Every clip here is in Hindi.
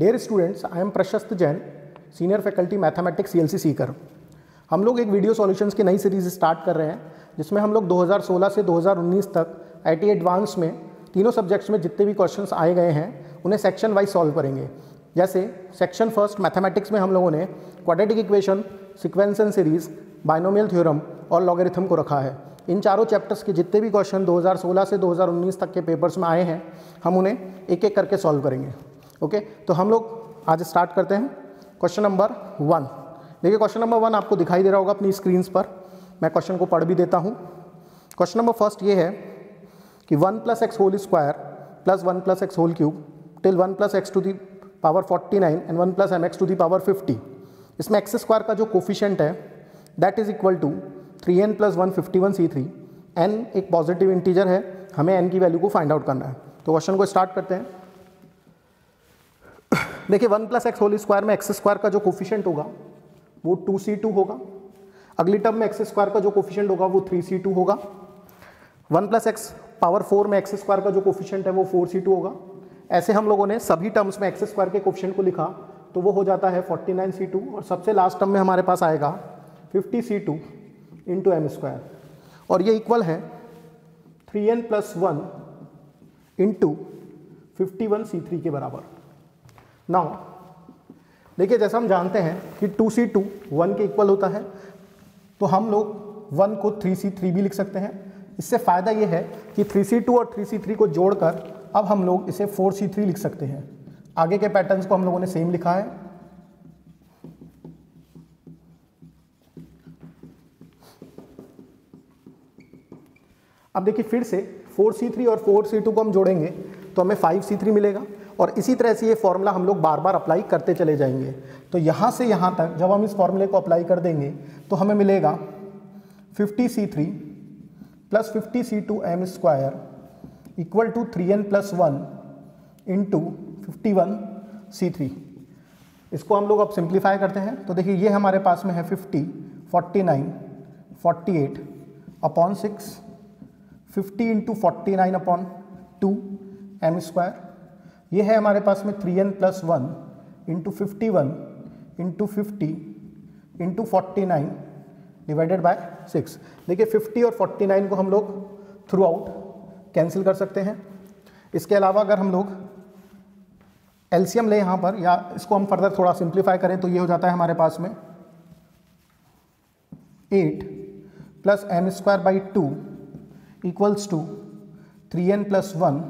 Dare students I am Prashast Jain senior faculty mathematics C L C Sikar हम लोग एक वीडियो सॉल्यूशंस की नई सीरीज़ स्टार्ट कर रहे हैं, जिसमें हम लोग 2016 से 2019 तक आई टी एडवांस में तीनों सब्जेक्ट्स में जितने भी क्वेश्चंस आए गए हैं, उन्हें सेक्शन वाइज सॉल्व करेंगे। जैसे सेक्शन फ़र्स्ट मैथमेटिक्स में हम लोगों ने quadratic equation sequence and series binomial theorem और लॉगरिथम को रखा है। इन चारों चैप्टर्स के जितने भी क्वेश्चन 2016 से 2019 तक के पेपर्स में आए हैं, हम उन्हें एक एक करके सॉल्व करेंगे। ओके? तो हम लोग आज स्टार्ट करते हैं। क्वेश्चन नंबर वन देखिए क्वेश्चन नंबर वन आपको दिखाई दे रहा होगा अपनी स्क्रीन पर। मैं क्वेश्चन को पढ़ भी देता हूँ। क्वेश्चन नंबर फ़र्स्ट ये है कि one plus X whole square plus one plus X whole cube till one plus X to the power forty nine and one plus M X to the power fifty इसमें एक्स स्क्वायर का जो कोफिशेंट है that is equal to three N plus one fifty one C three N एक पॉजिटिव इंटीजर है। हमें एन की वैल्यू को फाइंड आउट करना है। तो क्वेश्चन को स्टार्ट करते हैं। देखिए, one plus X whole square में एक्स स्क्वायर का जो कोफिशेंट होगा, वो टू सी टू होगा। अगली टर्म में एक्स स्क्वायर का जो कोफिशेंट होगा, वो थ्री सी टू होगा। One plus X power four में एक्स स्क्वायर का जो कोफिशेंट है, वो फोर सी टू होगा। ऐसे हम लोगों ने सभी टर्म्स में एक्स स्क्वायर के कोफिशेंट को लिखा तो वो हो जाता है फोर्टी नाइन सी टू, और सबसे लास्ट टर्म में हमारे पास आएगा fifty C two into M square. और ये इक्वल है three N plus one into fifty one C three के बराबर। नाउ देखिए, जैसा हम जानते हैं कि टू सी टू वन के इक्वल होता है तो हम लोग वन को थ्री सी थ्री भी लिख सकते हैं। इससे फ़ायदा ये है कि थ्री सी टू और थ्री सी थ्री को जोड़कर अब हम लोग इसे फोर सी थ्री लिख सकते हैं। आगे के पैटर्न्स को हम लोगों ने सेम लिखा है। अब देखिए, फिर से 4C3 और 4C2 को हम जोड़ेंगे तो हमें 5C3 मिलेगा। और इसी तरह से ये फॉर्मूला हम लोग बार बार अप्लाई करते चले जाएँगे। तो यहाँ से यहाँ तक जब हम इस फॉर्मूले को अप्लाई कर देंगे तो हमें मिलेगा 50C3 plus 50C2 M square equal to three N plus one into fifty one C three इसको हम लोग अब सिंप्लीफाई करते हैं। तो देखिए ये हमारे पास में है 50, 49, 48 upon six fifty into forty nine upon two M square ये है हमारे पास में three N plus one into fifty one into fifty into forty nine divided by six देखिए फिफ्टी और फोर्टी नाइन को हम लोग थ्रू आउट कैंसिल कर सकते हैं। इसके अलावा अगर हम लोग एलसीएम ले यहाँ पर या इसको हम फर्दर थोड़ा सिंप्लीफाई करें तो ये हो जाता है हमारे पास में eight plus M square by two equals to three N plus one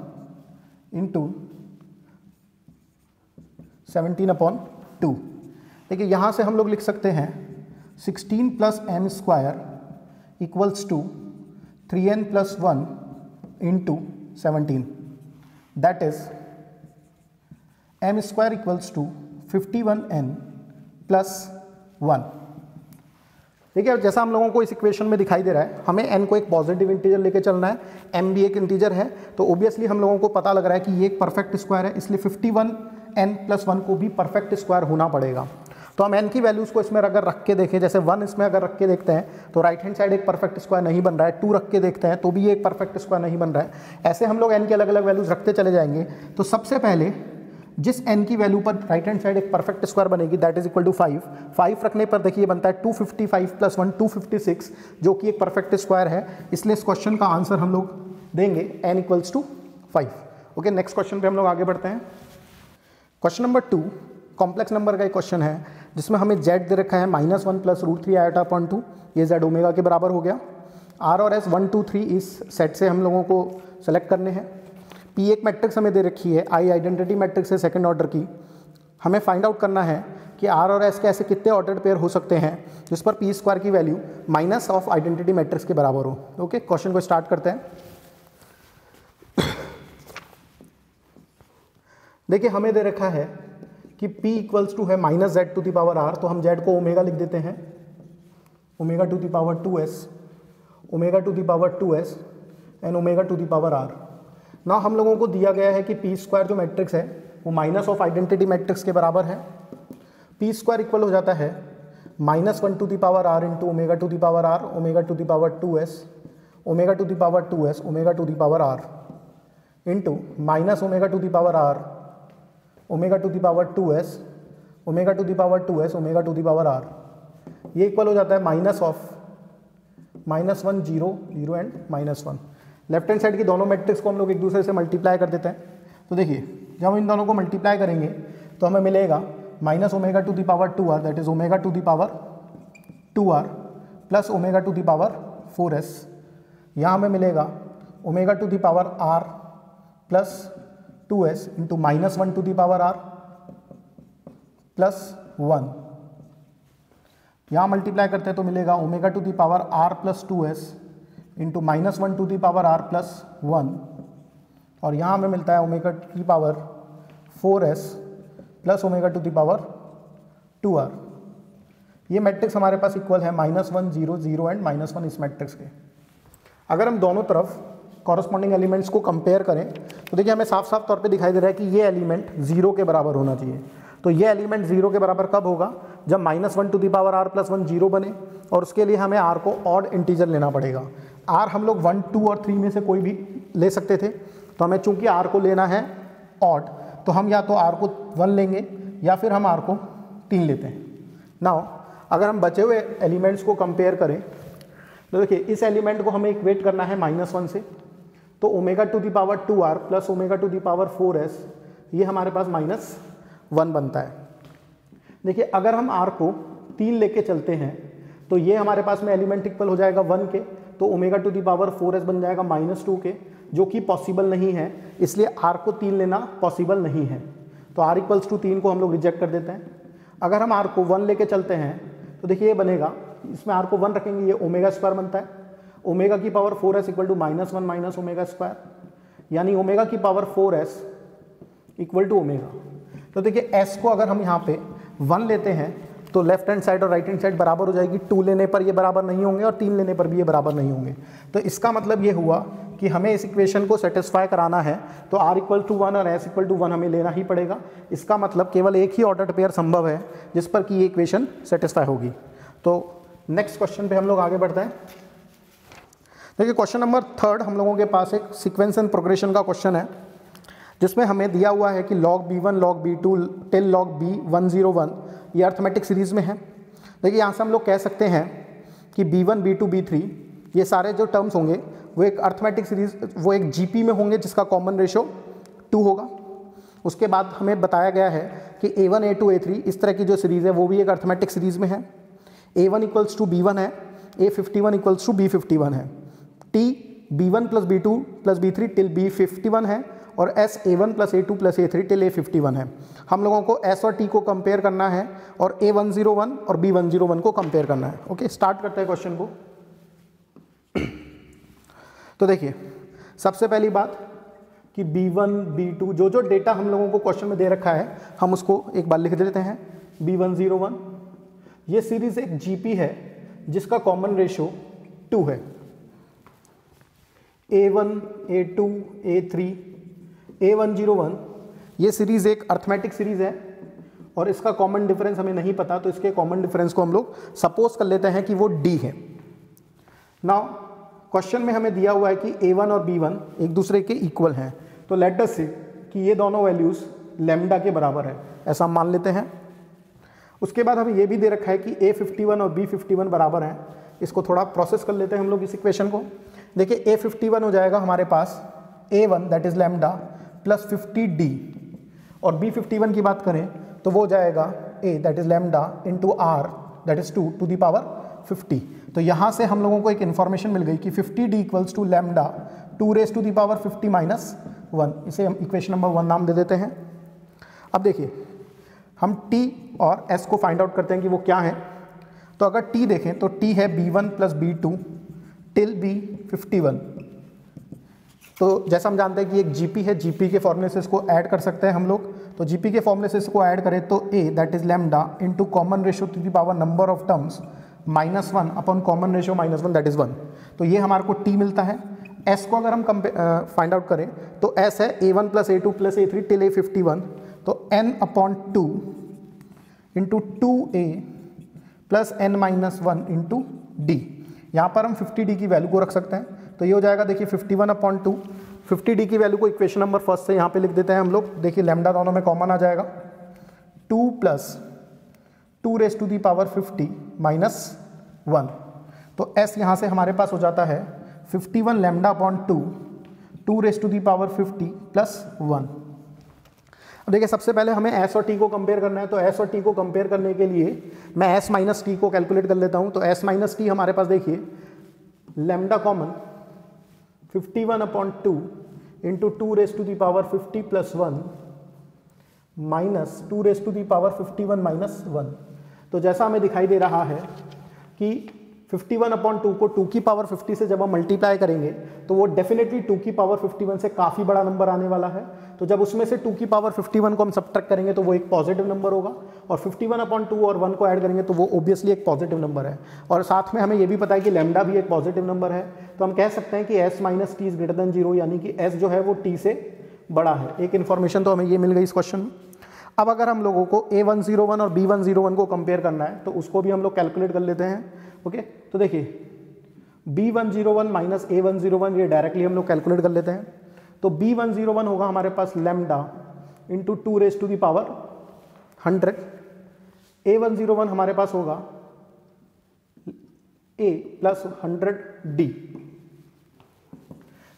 into seventeen upon two देखिए, यहाँ से हम लोग लिख सकते हैं sixteen plus M square equals to three N plus one into seventeen that is M square equals to fifty one N plus one देखिए जैसा हम लोगों को इस इक्वेशन में दिखाई दे रहा है, हमें n को एक पॉजिटिव इंटीजर लेके चलना है, m भी एक इंटीजर है तो ओबियसली हम लोगों को पता लग रहा है कि ये एक परफेक्ट स्क्वायर है, इसलिए 51 n प्लस वन को भी परफेक्ट स्क्वायर होना पड़ेगा। तो हम एन की वैल्यूज़ को इसमें अगर रख के देखें, जैसे वन इसमें अगर रख के देखते हैं तो राइट हैंड साइड एक परफेक्ट स्क्वायर नहीं बन रहा है टू रख के देखते हैं तो भी एक परफेक्ट स्क्वायर नहीं बन रहा है। ऐसे हम लोग एन के अलग अलग वैल्यूज़ रखते चले जाएँगे। तो सबसे पहले, जिस एन की वैल्यू पर राइट हैंड साइड एक परफेक्ट स्क्वायर बनेगी that is equal to five five रखने पर देखिए बनता है two fifty five plus one two fifty six जो कि एक परफेक्ट स्क्वायर है। इसलिए इस क्वेश्चन का आंसर हम लोग देंगे N equals to five okay next question पे हम लोग आगे बढ़ते हैं। Question number two complex number का एक क्वेश्चन है, जिसमें हमें जेड दे रखा है minus one plus root three iota point two ये जेड ओमेगा के बराबर हो गया। आर और एस वन टू थ्री इस सेट से हम लोगों को सेलेक्ट करने हैं। पी एक मैट्रिक्स हमें दे रखी है आई आइडेंटिटी मैट्रिक्स है सेकंड ऑर्डर की। हमें फाइंड आउट करना है कि आर और एस के ऐसे कितने ऑर्डर पेयर हो सकते हैं, जिस पर पी स्क्वायर की value minus of identity matrix के बराबर हो। ओके क्वेश्चन को स्टार्ट करते हैं। देखिए हमें दे रखा है कि P इक्वल्स टू है minus Z to the power R तो हम जेड को ओमेगा लिख देते हैं omega to the power two S omega to the power two S and omega to the power R ना हम लोगों को दिया गया है कि पी स्क्वायर जो मैट्रिक्स है वो माइनस ऑफ़ आइडेंटिटी मैट्रिक्स के बराबर है पी स्क्वायर इक्वल हो जाता है minus one to the power R into omega to the power R omega to the power two S omega to the power two S omega to the power R into minus omega to the power R omega to the power two S, omega to the power two S, omega to the power R. ये इक्वल हो जाता है minus of minus one zero zero and minus one left hand side की दोनों मैट्रिक्स को हम लोग एक दूसरे से मल्टीप्लाई कर देते हैं। तो देखिए, जब हम इन दोनों को मल्टीप्लाई करेंगे तो हमें मिलेगा minus omega to the power two R that is omega to the power two R plus omega to the power four S यहाँ हमें मिलेगा omega to the power R plus two S into minus one to the power R plus one यहाँ मल्टीप्लाई करते हैं तो मिलेगा omega to the power R plus two S into minus one to the power R plus one और यहाँ हमें मिलता है ओमेगा की power four S plus omega to the power two R ये मैट्रिक्स हमारे पास इक्वल है minus one zero zero and minus one इस मैट्रिक्स के। अगर हम दोनों तरफ़ कॉरस्पॉन्डिंग एलिमेंट्स को कंपेयर करें तो देखिए हमें साफ़ साफ़ तौर पे दिखाई दे रहा है कि ये एलिमेंट ज़ीरो के बराबर होना चाहिए। तो ये एलिमेंट ज़ीरो के बराबर कब होगा? जब minus one to the power R plus one zero बने, और उसके लिए हमें आर को ऑड इंटीजर लेना पड़ेगा। आर हम लोग वन टू और थ्री में से कोई भी ले सकते थे तो हमें चूँकि आर को लेना है ऑड तो हम या तो आर को वन लेंगे, या फिर हम आर को तीन लेते हैं। नाउ अगर हम बचे हुए एलिमेंट्स को कंपेयर करें तो देखिए, इस एलिमेंट को हमें इक्वेट करना है माइनस वन से। तो omega to the power two R plus omega to the power four S ये हमारे पास माइनस वन बनता है। देखिए, अगर हम आर को तीन लेके चलते हैं तो ये हमारे पास में एलिमेंट इक्वल हो जाएगा वन के तो omega to the power four S बन जाएगा माइनस टू के, जो कि पॉसिबल नहीं है। इसलिए आर को तीन लेना पॉसिबल नहीं है। तो आर इक्वल्स टू तीन को हम लोग रिजेक्ट कर देते हैं। अगर हम आर को वन लेके चलते हैं तो देखिए ये बनेगा। इसमें आर को वन रखेंगे, ये ओमेगा स्क्वायर बनता है। ओमेगा की power four S equal to minus one minus omega square, यानी ओमेगा की power four S equal to omega. तो देखिए, एस को अगर हम यहाँ पे वन लेते हैं तो लेफ़्ट हैंड साइड और राइट हैंड साइड बराबर हो जाएगी। टू लेने पर ये बराबर नहीं होंगे और तीन लेने पर भी ये बराबर नहीं होंगे। तो इसका मतलब ये हुआ कि हमें इस इक्वेशन को सेटिस्फाई कराना है तो आर इक्वल टू वन और एस इक्वल टू वन हमें लेना ही पड़ेगा। इसका मतलब केवल एक ही ऑर्डर पेयर संभव है, जिस पर कि ये इक्वेशन सेटिस्फाई होगी। तो नेक्स्ट क्वेश्चन पे हम लोग आगे बढ़ते हैं। देखिए क्वेश्चन नंबर थर्ड हम लोगों के पास एक सिक्वेंस एंड प्रोग्रेशन का क्वेश्चन है, जिसमें हमें दिया हुआ है कि log B one log B two till log B one zero one ये अर्थमेटिक सीरीज़ में है। देखिए, यहाँ से हम लोग कह सकते हैं कि B one B two B three ये सारे जो टर्म्स होंगे, वो एक अर्थमेटिक सीरीज़ वो एक जीपी में होंगे, जिसका कॉमन रेशो टू होगा। उसके बाद हमें बताया गया है कि A one A two A three इस तरह की जो सीरीज़ है, वो भी एक अर्थमेटिक सीरीज़ में है। A one equals to B one है A fifty one equals to B fifty one है। T B one plus B two plus B three till B fifty one है और S A one plus A two plus A three till A fifty one है। हम लोगों को एस और टी को कंपेयर करना है और ए वन ज़ीरो वन और बी वन ज़ीरो वन को कंपेयर करना है। ओके स्टार्ट करते हैं क्वेश्चन को। तो देखिए सबसे पहली बात कि B1, B2 जो जो डेटा हम लोगों को क्वेश्चन में दे रखा है हम उसको एक बार लिख देते हैं। B101 ये सीरीज़ एक GP है जिसका कॉमन रेशो टू है। A1, A2, A3, A101 ये सीरीज़ एक अर्थमेटिक सीरीज़ है और इसका कॉमन डिफरेंस हमें नहीं पता तो इसके कॉमन डिफरेंस को हम लोग सपोज़ कर लेते हैं कि वो डी है। नाउ क्वेश्चन में हमें दिया हुआ है कि ए वन और बी वन एक दूसरे के इक्वल हैं। तो लेट अस से कि ये दोनों वैल्यूज़ लेमडा के बराबर है। ऐसा हम मान लेते हैं। उसके बाद हमें ये भी दे रखा है कि A51 और B51 बराबर हैं। इसको थोड़ा प्रोसेस कर लेते हैं हम लोग इस इक्वेशन को। देखिए A51 हो जाएगा हमारे पास A1 that is lambda plus fifty D और B51 की बात करें तो वो जाएगा A that is lambda into R that is two to the power 50 तो यहाँ से हम लोगों को एक इन्फॉर्मेशन मिल गई कि 50 D equals to lambda two raise to the power 50 minus one इसे हम इक्वेशन नंबर वन नाम दे देते हैं। अब देखिए, हम t और s को फाइंड आउट करते हैं कि वो क्या है। तो अगर t देखें तो t है b1 one plus B two till B fifty one तो जैसा हम जानते हैं कि एक जीपी है जीपी के फॉर्मूले से इसको ऐड कर सकते हैं हम लोग। तो जीपी के फॉर्मूले से इसको ऐड करें तो A that is lambda into common ratio to the power number of terms minus one upon common ratio minus one that is one तो ये हमारे को टी मिलता है। एस को अगर हम फाइंड आउट करें तो एस है A one plus A two plus A three till A fifty one तो N upon two into two A plus N minus one into D यहाँ पर हम फिफ्टी डी की वैल्यू को रख सकते हैं। तो ये हो जाएगा, देखिए fifty one upon two fifty की वैल्यू को इक्वेशन नंबर फ़र्स्ट से यहाँ पे लिख देते हैं हम लोग। देखिए लेमडा दोनों में कॉमन आ जाएगा। Two plus two raise to the power fifty minus one तो एस यहाँ से हमारे पास हो जाता है। Fifty one lambda upon two two raise to the power fifty plus one देखिए, सबसे पहले हमें एस और टी को कंपेयर करना है तो एस और टी को कंपेयर करने के लिए मैं एस माइनस टी को कैलकुलेट कर लेता हूँ। तो एस माइनस टी हमारे पास देखिए lambda common 51 one upon two into two raise to the power 50 plus one minus two raise to the power 51 one minus one तो जैसा हमें दिखाई दे रहा है कि 51 वन अपॉन टू को टू की पावर 50 से जब हम मल्टीप्लाई करेंगे तो वो डेफिनेटली टू की पावर 51 से काफ़ी बड़ा नंबर आने वाला है। तो जब उसमें से टू की पावर 51 को हम सब्ट्रैक्ट करेंगे तो वो एक पॉजिटिव नंबर होगा और 51 वन अपॉन टू और वन को ऐड करेंगे तो वो ओबियसली एक पॉजिटिव नंबर है। और साथ में हमें ये भी पता है कि लेमडा भी एक पॉजिटिव नंबर है। तो हम कह सकते हैं कि S minus T is greater than zero यानी कि एस जो है वो टी से बड़ा है। एक इन्फॉर्मेशन तो हमें ये मिल गई इस क्वेश्चन में। अब अगर हम लोगों को ए वन ज़ीरो वन और बी वन ज़ीरो वन को कंपेयर करना है तो उसको भी हम लोग कैलकुलेट कर लेते हैं। ओके तो देखिए B one zero one minus A one zero one ये डायरेक्टली हम लोग कैलकुलेट कर लेते हैं। तो बी वन ज़ीरो वन होगा हमारे पास lambda into two raise to the power hundred A one zero one हमारे पास होगा ए प्लस हंड्रेड डी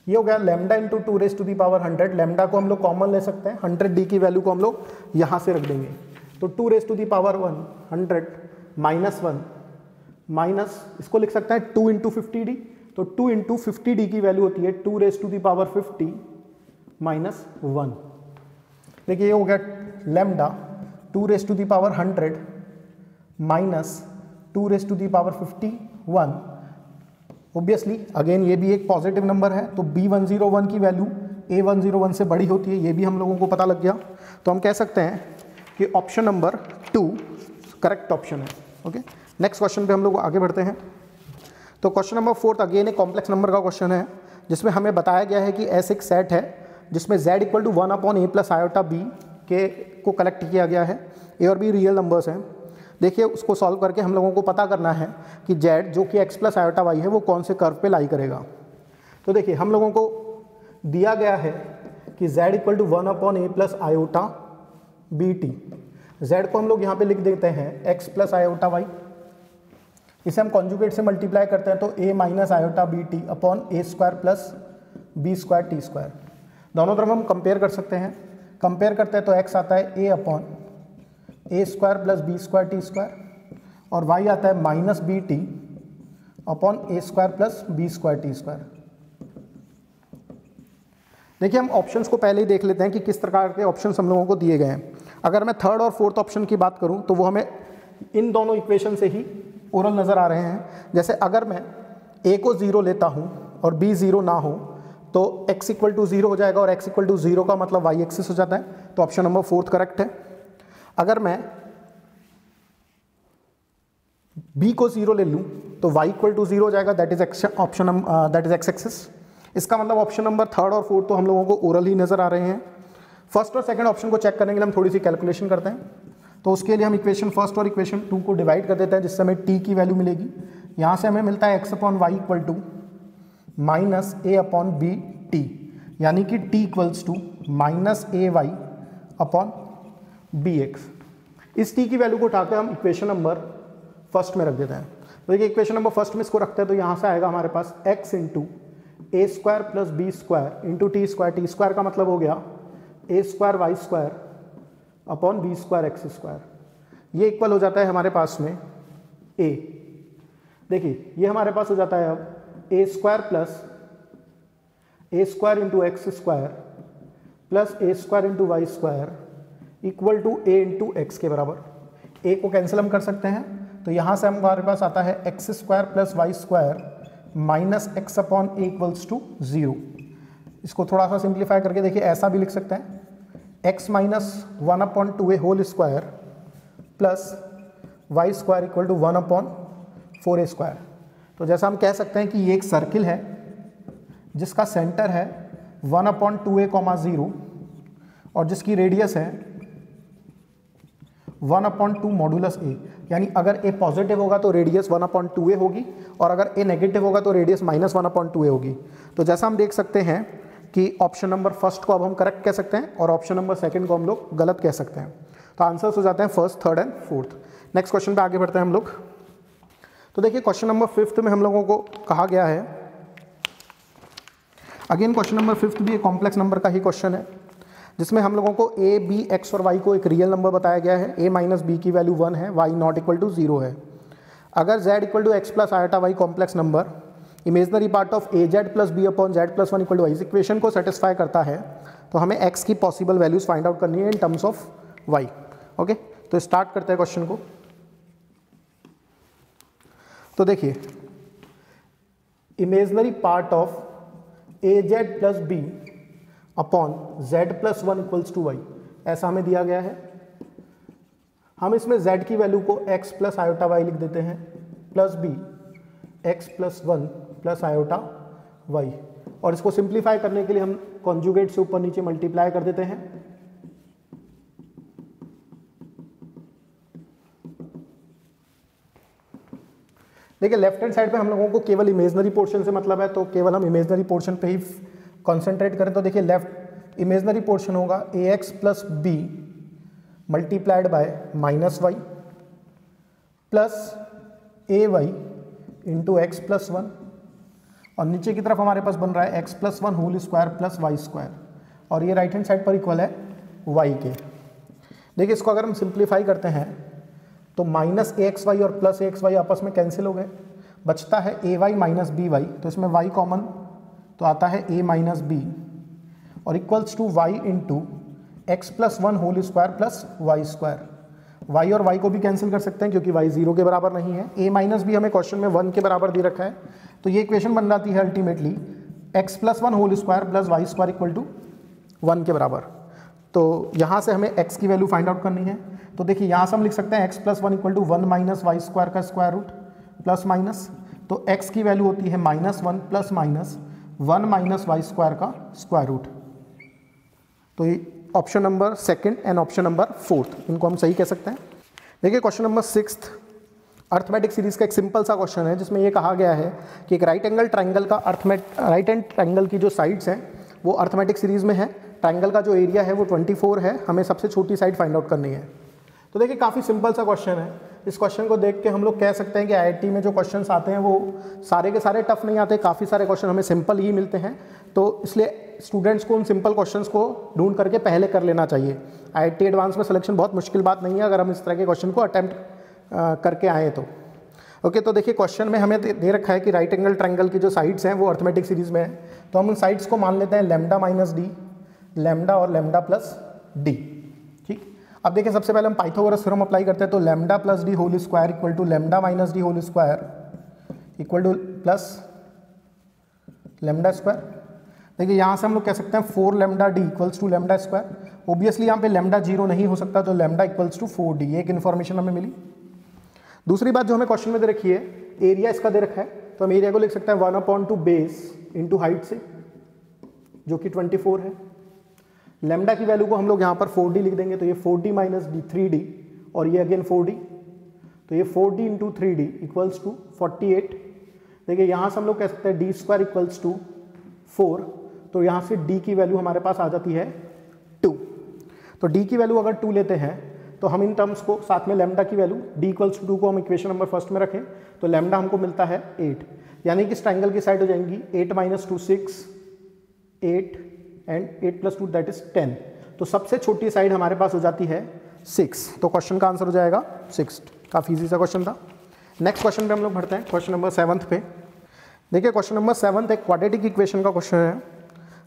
ये हो गया lambda into two raise to the power hundred lambda को हम लोग कॉमन ले सकते हैं। हंड्रेड डी की वैल्यू को हम लोग यहाँ से रख देंगे। तो two raise to the power one hundred minus one minus इसको लिख सकते हैं टू इंटू फिफ्टी डी तो टू इंटू फिफ्टी डी की वैल्यू होती है two raise to the power fifty minus one देखिए ये हो गया lambda two raise to the power hundred minus two raise to the power fifty one obviously again ये भी एक पॉजिटिव नंबर है तो बी वन ज़ीरो वन की value A one zero one से बड़ी होती है, ये भी हम लोगों को पता लग गया। तो हम कह सकते हैं कि option number two correct option है ओके नेक्स्ट क्वेश्चन पे हम लोग आगे बढ़ते हैं। तो क्वेश्चन नंबर फोर्थ अगेन एक कॉम्प्लेक्स नंबर का क्वेश्चन है, जिसमें हमें बताया गया है कि ऐसे एक सेट है, जिसमें z equal to one upon A plus iota B के, को कलेक्ट किया गया है। ए और बी रियल नंबर्स हैं। देखिए, उसको सॉल्व करके हम लोगों को पता करना है कि z जो कि x प्लस आयोटा वाई है, वो कौन से कर्व पे लाई करेगा। तो देखिए, हम लोगों को दिया गया है कि z equal to one upon A plus iota B T Z को हम लोग यहाँ पे लिख देते हैं x प्लस आयोटा वाई इसे हम कॉन्जुगेट से मल्टीप्लाई करते हैं तो a minus iota B T upon A square plus B square T square दोनों तरफ़ हम कंपेयर कर सकते हैं। कंपेयर करते हैं तो x आता है a upon A square plus B square T square और y आता है minus B T upon A square plus B square T square देखिए, हम ऑप्शंस को पहले ही देख लेते हैं कि किस प्रकार के ऑप्शंस हम लोगों को दिए गए हैं। अगर मैं थर्ड और फोर्थ ऑप्शन की बात करूँ तो वो हमें इन दोनों इक्वेशन से ही ओरल नज़र आ रहे हैं। जैसे अगर मैं ए को ज़ीरो लेता हूँ और बी ज़ीरो ना हो तो x इक्वल टू ज़ीरो हो जाएगा और x इक्वल टू ज़ीरो का मतलब y एक्सिस हो जाता है। तो ऑप्शन नंबर फोर्थ करेक्ट है। अगर मैं b को ज़ीरो ले लूँ तो y इक्वल टू ज़ीरो हो जाएगा। That is option that is X axis इसका मतलब ऑप्शन नंबर थर्ड और फोर्थ तो हम लोगों को ओरल ही नज़र आ रहे हैं। फ़र्स्ट और सेकंड ऑप्शन को चेक करने के लिए हम थोड़ी सी कैलकुलेशन करते हैं। तो उसके लिए हम इक्वेशन फ़र्स्ट और इक्वेशन टू को डिवाइड कर देते हैं, जिससे हमें टी की वैल्यू मिलेगी। यहाँ से हमें मिलता है X upon Y equal to minus A upon B T यानी कि T equals to minus A Y upon B X इस टी की वैल्यू को उठाकर हम इक्वेशन नंबर फ़र्स्ट में रख देते हैं। तो देखिए इक्वेशन नंबर फ़र्स्ट में इसको रखते हैं तो यहाँ से आएगा हमारे पास X into A square plus B square into T square T square का मतलब हो गया A square Y square upon B square X square. ये इक्वल हो जाता है हमारे पास में ए। देखिए, ये हमारे पास हो जाता है अब A square plus A square into X square plus A square into Y square equal to A into X के बराबर। ए को कैंसिल हम कर सकते हैं। तो यहाँ से हमारे पास आता है X square plus Y square minus X upon A equals to zero. इसको थोड़ा सा सिंप्लीफाई करके देखिए, ऐसा भी लिख सकते हैं। X minus one upon two A whole square plus Y square equal to one upon four A square तो जैसा हम कह सकते हैं कि ये एक सर्किल है, जिसका सेंटर है one upon two A comma zero और जिसकी रेडियस है one upon two modulus A यानी अगर ए पॉजिटिव होगा तो radius one upon two A होगी और अगर ए नेगेटिव होगा तो radius minus one upon two A होगी। तो जैसा हम देख सकते हैं कि ऑप्शन नंबर फ़र्स्ट को अब हम करेक्ट कह सकते हैं और ऑप्शन नंबर सेकंड को हम लोग गलत कह सकते हैं। तो आंसर्स हो जाते हैं first third and fourth next question पे आगे बढ़ते हैं हम लोग। तो देखिए क्वेश्चन नंबर फिफ्थ में हम लोगों को कहा गया है। अगेन क्वेश्चन नंबर फिफ्थ भी एक कॉम्प्लेक्स नंबर का ही क्वेश्चन है, जिसमें हम लोगों को ए बी एक्स और वाई को एक रियल नंबर बताया गया है। ए माइनस बी की वैल्यू वन है Y not equal to zero है। अगर Z equal to X plus iota Y complex number imaginary part of A Z plus B upon Z plus one equal to इस इक्वेशन को सेटिस्फाई करता है तो हमें एक्स की पॉसिबल वैल्यूज़ फाइंड आउट करनी है in terms of Y okay तो स्टार्ट करते हैं क्वेश्चन को। तो देखिए, imaginary part of A Z plus B upon Z plus one equals to Y ऐसा हमें दिया गया है। हम इसमें z की वैल्यू को x प्लस आयोटा वाई लिख देते हैं plus B X plus one plus iota Y और इसको सिंप्लीफाई करने के लिए हम कॉन्जुगेट से ऊपर नीचे मल्टीप्लाई कर देते हैं। देखिए लेफ़्ट हैंड साइड पे हम लोगों को केवल इमेजनरी पोर्शन से मतलब है तो केवल हम इमेजनरी पोर्शन पे ही कॉन्सेंट्रेट करें तो देखिए लेफ़्ट इमेजनरी पोर्शन होगा A X plus B multiplied by minus Y plus A Y into X plus one और नीचे की तरफ़ हमारे पास बन रहा है X plus one whole square plus Y square और ये राइट हैंड साइड पर इक्वल है वाई के. देखिए, इसको अगर हम सिंप्लीफाई करते हैं तो माइनस ए एक्स वाई और प्लस ए एक्स वाई आपस में कैंसिल हो गए. बचता है A Y minus B Y तो इसमें वाई कॉमन तो आता है ए माइनस बी और equals to Y into X plus one whole square plus Y square Y और वाई को भी कैंसिल कर सकते हैं, क्योंकि वाई ज़ीरो के बराबर नहीं है। ए माइनस भी हमें क्वेश्चन में वन के बराबर दे रखा है। तो ये इक्वेशन बन जाती है ultimately X plus one whole square plus Y square equal to one के बराबर। तो यहाँ से हमें एक्स की वैल्यू फाइंड आउट करनी है। तो देखिए, यहाँ से हम लिख सकते हैं x plus one equal to one minus y square का स्क्वायर रूट प्लस माइनस तो एक्स की वैल्यू होती है minus one plus minus one minus y square का स्क्वायर रूट तो option number second and option number fourth इनको हम सही कह सकते हैं। देखिए question number six arithmetic series का एक सिंपल सा क्वेश्चन है, जिसमें यह कहा गया है कि एक राइट एंगल ट्राइंगल का अर्थमेट राइट एंड ट्राइंगल की जो साइड्स हैं, वो अर्थमेटिक सीरीज़ में है। ट्राइंगल का जो एरिया है, वो 24 है। हमें सबसे छोटी साइड फाइंड आउट करनी है। तो देखिए, काफ़ी सिंपल सा क्वेश्चन है। इस क्वेश्चन को देख के हम लोग कह सकते हैं कि आईआईटी में जो क्वेश्चन आते हैं, वो सारे के सारे टफ नहीं आते, काफ़ी सारे क्वेश्चन हमें सिंपल ही मिलते हैं। तो इसलिए स्टूडेंट्स को उन सिंपल क्वेश्चंस को ढूंढ करके पहले कर लेना चाहिए। आईआईटी एडवांस में सिलेक्शन बहुत मुश्किल बात नहीं है, अगर हम इस तरह के क्वेश्चन को अटैम्प्ट करके आए तो। ओके तो देखिए क्वेश्चन में हमें दे रखा है कि राइट एंगल ट्रायंगल की जो साइड्स हैं, वो अर्थमेटिक सीरीज़ में है। तो हम उन साइड्स को मान लेते हैं लेमडा माइनस डी लेमडा और लेमडा प्लस डी अब देखिए, सबसे पहले हम पाइथागोरस थ्योरम अप्लाई करते हैं तो lambda plus d whole square equal to lambda minus d whole square equal to plus lambda square देखिए, यहाँ से हम लोग कह सकते हैं four lambda d equals to lambda square obviously यहाँ पे लेमडा ज़ीरो नहीं हो सकता तो lambda equals to four d एक इन्फॉर्मेशन हमें मिली। दूसरी बात जो हमें क्वेश्चन में दे रखी है एरिया इसका दे रखा है तो हम एरिया को लिख सकते हैं one upon two base into height से, जो कि ट्वेंटी फोर है। लेमडा की वैल्यू को हम लोग यहाँ पर फोर डी लिख देंगे तो ये four d minus d three d, और ये अगेन फोर डी तो ये four d into three d equals to forty eight. देखिए, यहाँ से हम लोग कह सकते हैं d square equals to four तो यहाँ से d की वैल्यू हमारे पास आ जाती है टू। तो d की वैल्यू अगर टू लेते हैं तो हम इन टर्म्स को साथ में लेमडा की वैल्यू d इक्वल्स टू को हम इक्वेशन नंबर फ़र्स्ट में रखें तो लेमडा हमको मिलता है एट। यानी कि ट्राइंगल की साइड हो जाएँगी eight minus two six, eight and eight plus two that is ten तो सबसे छोटी साइड हमारे पास हो जाती है सिक्स तो क्वेश्चन का आंसर हो जाएगा सिक्स काफ़ी ईजी सा क्वेश्चन था. नेक्स्ट क्वेश्चन पे हम लोग बढ़ते हैं क्वेश्चन नंबर सेवंथ पे. देखिए क्वेश्चन नंबर सेवंथ एक क्वाड्रेटिक इक्वेशन का क्वेश्चन है।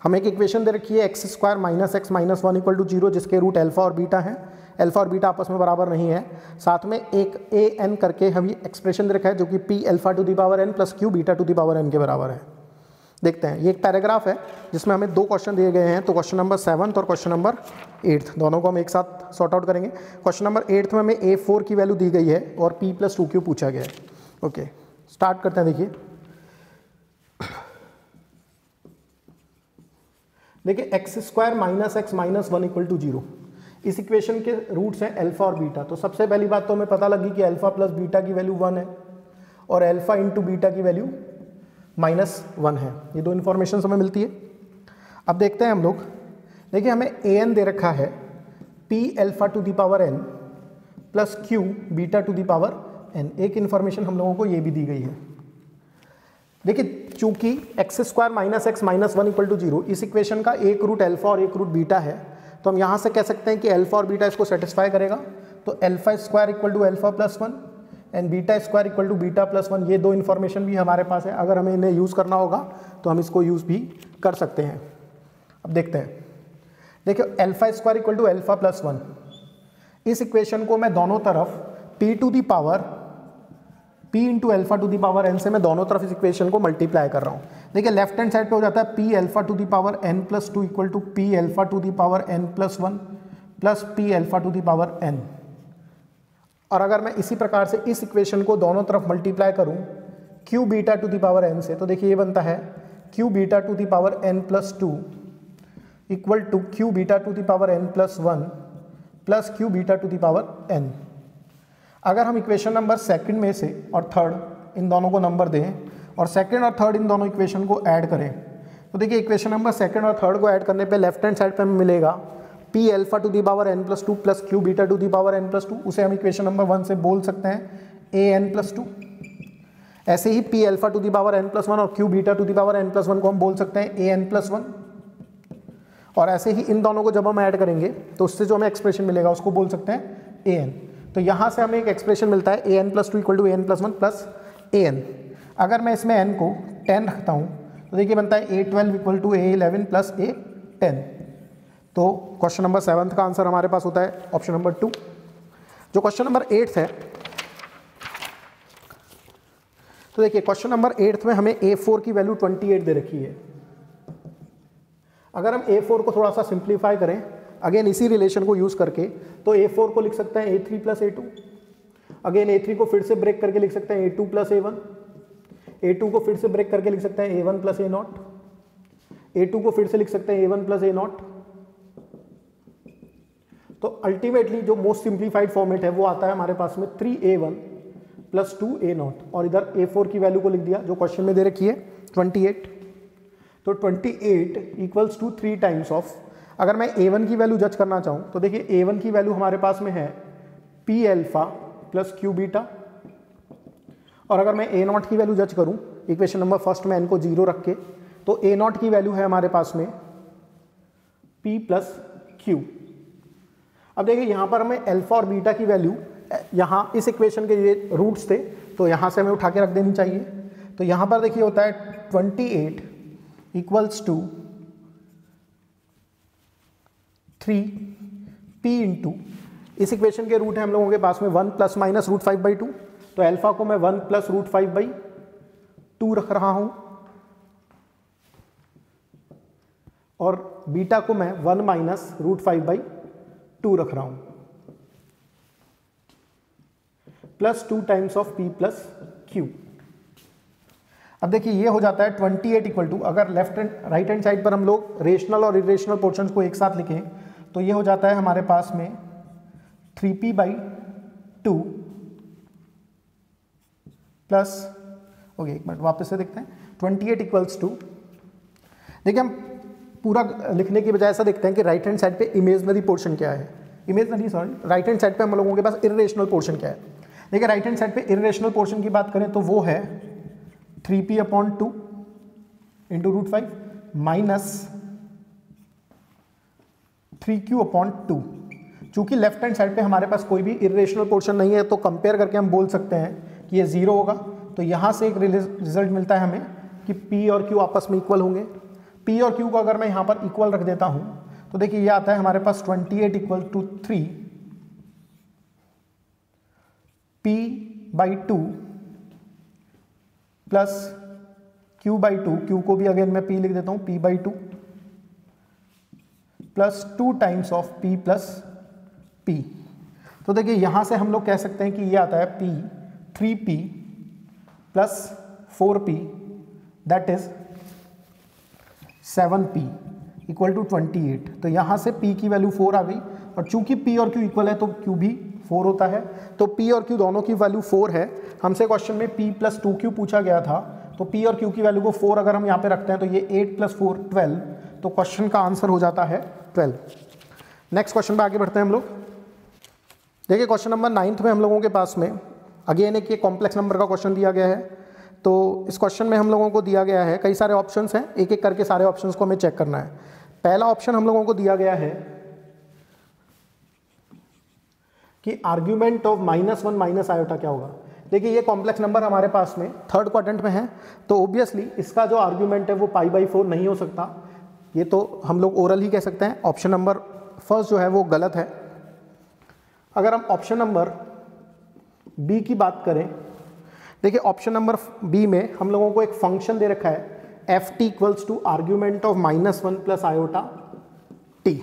हमें एक इक्वेशन दे रखी है x square minus x minus one equal to zero जिसके रूट एल्फा और बीटा है। एल्फा और बीटा आपस में बराबर नहीं है। साथ में एक ए एन करके हम ये एक्सप्रेशन दे रखा है, जो कि p alpha to the power n plus q beta to the power n के बराबर है। देखते हैं। ये एक पैराग्राफ है, जिसमें हमें दो क्वेश्चन दिए गए हैं। तो क्वेश्चन नंबर सेवन्थ और क्वेश्चन नंबर एट्थ दोनों को हम एक साथ सॉर्ट आउट करेंगे। क्वेश्चन नंबर एट्थ में हमें ए फोर की वैल्यू दी गई है और पी प्लस टू क्यू पूछा गया है। ओके स्टार्ट करते हैं, देखिए। देखिए x square minus x minus one equal to zero इस इक्वेशन के रूट्स हैं अल्फ़ा और बीटा तो सबसे पहली बात तो हमें पता लगी कि अल्फ़ा प्लस बीटा की वैल्यू वन है और अल्फ़ा इंटू बीटा की वैल्यू माइनस वन है। ये दो इन्फॉर्मेशन हमें मिलती है। अब देखते हैं हम लोग। देखिए, हमें ए एन दे रखा है। P alpha to the power n plus q beta to the power n एक इन्फॉर्मेशन हम लोगों को ये भी दी गई है। देखिए, चूँकि x square minus x minus one equal to zero इस इक्वेशन का एक रूट एल्फा और एक रूट बीटा है। तो हम यहाँ से कह सकते हैं कि एल्फा और बीटा इसको सेटिस्फाई करेगा। तो alpha square equal to alpha plus one and beta square equal to beta plus one, ये दो इन्फॉर्मेशन भी हमारे पास है। अगर हमें इन्हें यूज़ करना होगा तो हम इसको यूज़ भी कर सकते हैं। अब देखते हैं। देखिए alpha square equal to alpha plus one इस इक्वेशन को मैं दोनों तरफ़ p to the power p into alpha to the power n से मैं दोनों तरफ़ इस इक्वेशन को मल्टीप्लाई कर रहा हूँ। देखिए लेफ़्ट हैंड साइड पे हो जाता है p alpha to the power n plus two equal to p alpha to the power n plus one plus p alpha to the power n और अगर मैं इसी प्रकार से इस इक्वेशन को दोनों तरफ़ मल्टीप्लाई करूँ, q beta to the power n से तो देखिए ये बनता है, q beta to the power n plus two equal to q beta to the power n plus one plus q beta to the power n. अगर हम इक्वेशन नंबर सेकंड में से और थर्ड इन दोनों को नंबर दें और सेकंड और थर्ड इन दोनों इक्वेशन को ऐड करें तो देखिए इक्वेशन नंबर सेकंड और थर्ड को ऐड करने पे लेफ़्ट हैंड साइड पे हमें मिलेगा p alpha to the power n plus two plus q beta to the power n plus two उसे हम इक्वेशन नंबर वन से बोल सकते हैं ए एन प्लस टू ऐसे ही p alpha to the power n plus one और q beta to the power n plus one को हम बोल सकते हैं ए एन प्लस वन और ऐसे ही इन दोनों को जब हम ऐड करेंगे तो उससे जो हमें एक्सप्रेशन मिलेगा, उसको बोल सकते हैं ए एन तो यहाँ से हमें एक एक्सप्रेशन मिलता है a n plus two equal to a n plus one plus a n अगर मैं इसमें एन को टेन रखता हूँ तो देखिए बनता है a twelve equal to a eleven plus a ten तो क्वेश्चन नंबर सेवन्थ का आंसर हमारे पास होता है ऑप्शन नंबर टू जो क्वेश्चन नंबर एट्थ है तो देखिए क्वेश्चन नंबर एट्थ में हमें ए फोर की वैल्यू ट्वेंटी एट दे रखी है। अगर हम ए फोर को थोड़ा सा सिंप्लीफाई करें अगेन इसी रिलेशन को यूज़ करके तो ए फोर को लिख सकते हैं a three plus a two again a three को फिर से ब्रेक करके लिख सकते हैं a two plus a one a two को फिर से ब्रेक करके लिख सकते हैं a one plus a naught a two को फिर से लिख सकते हैं a one plus a naught तो अल्टीमेटली जो मोस्ट सिंप्लीफाइड फॉर्मेट है, वो आता है हमारे पास में three a one plus two a naught और इधर ए फोर की वैल्यू को लिख दिया, जो क्वेश्चन में दे रखी है ट्वेंटी एट तो twenty eight equals to three times of अगर मैं ए वन की वैल्यू जज करना चाहूँ तो देखिए ए वन की वैल्यू हमारे पास में है p alpha plus q beta और अगर मैं ए नॉट की वैल्यू जज करूँ इक्वेशन नंबर फ़र्स्ट में एन को ज़ीरो रख के तो ए नॉट की वैल्यू है हमारे पास में पी प्लस क्यू अब देखिए, यहाँ पर हमें एल्फा और बीटा की वैल्यू यहाँ इस इक्वेशन के ये रूट्स थे तो यहाँ से हमें उठा के रख देनी चाहिए। तो यहाँ पर देखिए होता है twenty eight equals to three p into इस इक्वेशन के रूट है हम लोगों के पास में one plus minus root five by two तो एल्फा को मैं one plus root five by two रख रहा हूँ। और बीटा को मैं one minus root five by two रख रहा हूँ। Plus two times of p plus q अब देखिए, ये हो जाता है 28 एट इक्वल टू अगर left hand right hand side पर हम लोग रेशनल और इरेशनल पोर्शन को एक साथ लिखें तो ये हो जाता है हमारे पास में three p by two plus okay एक मिनट, वापस से देखते हैं। ट्वेंटी एट इक्वल्स टू देखिए हम पूरा लिखने की बजाय ऐसा देखते हैं कि राइट हैंड साइड पे इमेजनरी पोर्शन क्या है? Imaginary sorry right hand side पे हम लोगों के पास इरेशनल पोर्शन क्या है? देखिए राइट हैंड साइड पे इरेशनल पोर्शन की बात करें तो वो है three p upon two into root five minus three q upon two चूँकि लेफ़्ट हैंड साइड पे हमारे पास कोई भी इरेशनल पोर्शन नहीं है तो कंपेयर करके हम बोल सकते हैं कि ये ज़ीरो होगा। तो यहाँ से एक रिज़ल्ट मिलता है हमें कि पी और क्यू आपस में इक्वल होंगे। P और Q को अगर मैं यहाँ पर इक्वल रख देता हूँ तो देखिए ये आता है हमारे पास 28 eight equal to three p by two plus q by two q को भी अगेन मैं P लिख देता हूँ, P by two plus two times of p plus p तो देखिए यहाँ से हम लोग कह सकते हैं कि ये आता है p three p plus four p that is seven p equal to twenty eight. तो यहाँ से पी की वैल्यू फोर आ गई और चूँकि पी और क्यू इक्वल है तो क्यू भी फोर होता है। तो पी और क्यू दोनों की वैल्यू फोर है। हमसे क्वेश्चन में पी प्लस टू क्यू पूछा गया था। तो पी और क्यू की वैल्यू को फोर अगर हम यहाँ पे रखते हैं तो ये एट प्लस फोर ट्वेल्व तो क्वेश्चन का आंसर हो जाता है ट्वेल्व। नेक्स्ट क्वेश्चन पे आगे बढ़ते हैं हम लोग। देखिए क्वेश्चन नंबर नाइन्थ में हम लोगों के पास में, अगेन एक ये कॉम्प्लेक्स नंबर का क्वेश्चन दिया गया है। तो इस क्वेश्चन में हम लोगों को दिया गया है, कई सारे ऑप्शंस हैं एक एक करके सारे ऑप्शंस को हमें चेक करना है। पहला ऑप्शन हम लोगों को दिया गया है कि argument of minus one minus iota क्या होगा? देखिए, ये कॉम्प्लेक्स नंबर हमारे पास में थर्ड क्वाड्रेंट में है तो ऑब्वियसली इसका जो आर्ग्यूमेंट है वो पाई बाई फोर नहीं हो सकता। ये तो हम लोग ओरल ही कह सकते हैं ऑप्शन नंबर फ़र्स्ट जो है वो गलत है। अगर हम ऑप्शन नंबर बी की बात करें देखिए ऑप्शन नंबर बी में हम लोगों को एक फ़ंक्शन दे रखा है f t equals to argument of minus one plus iota t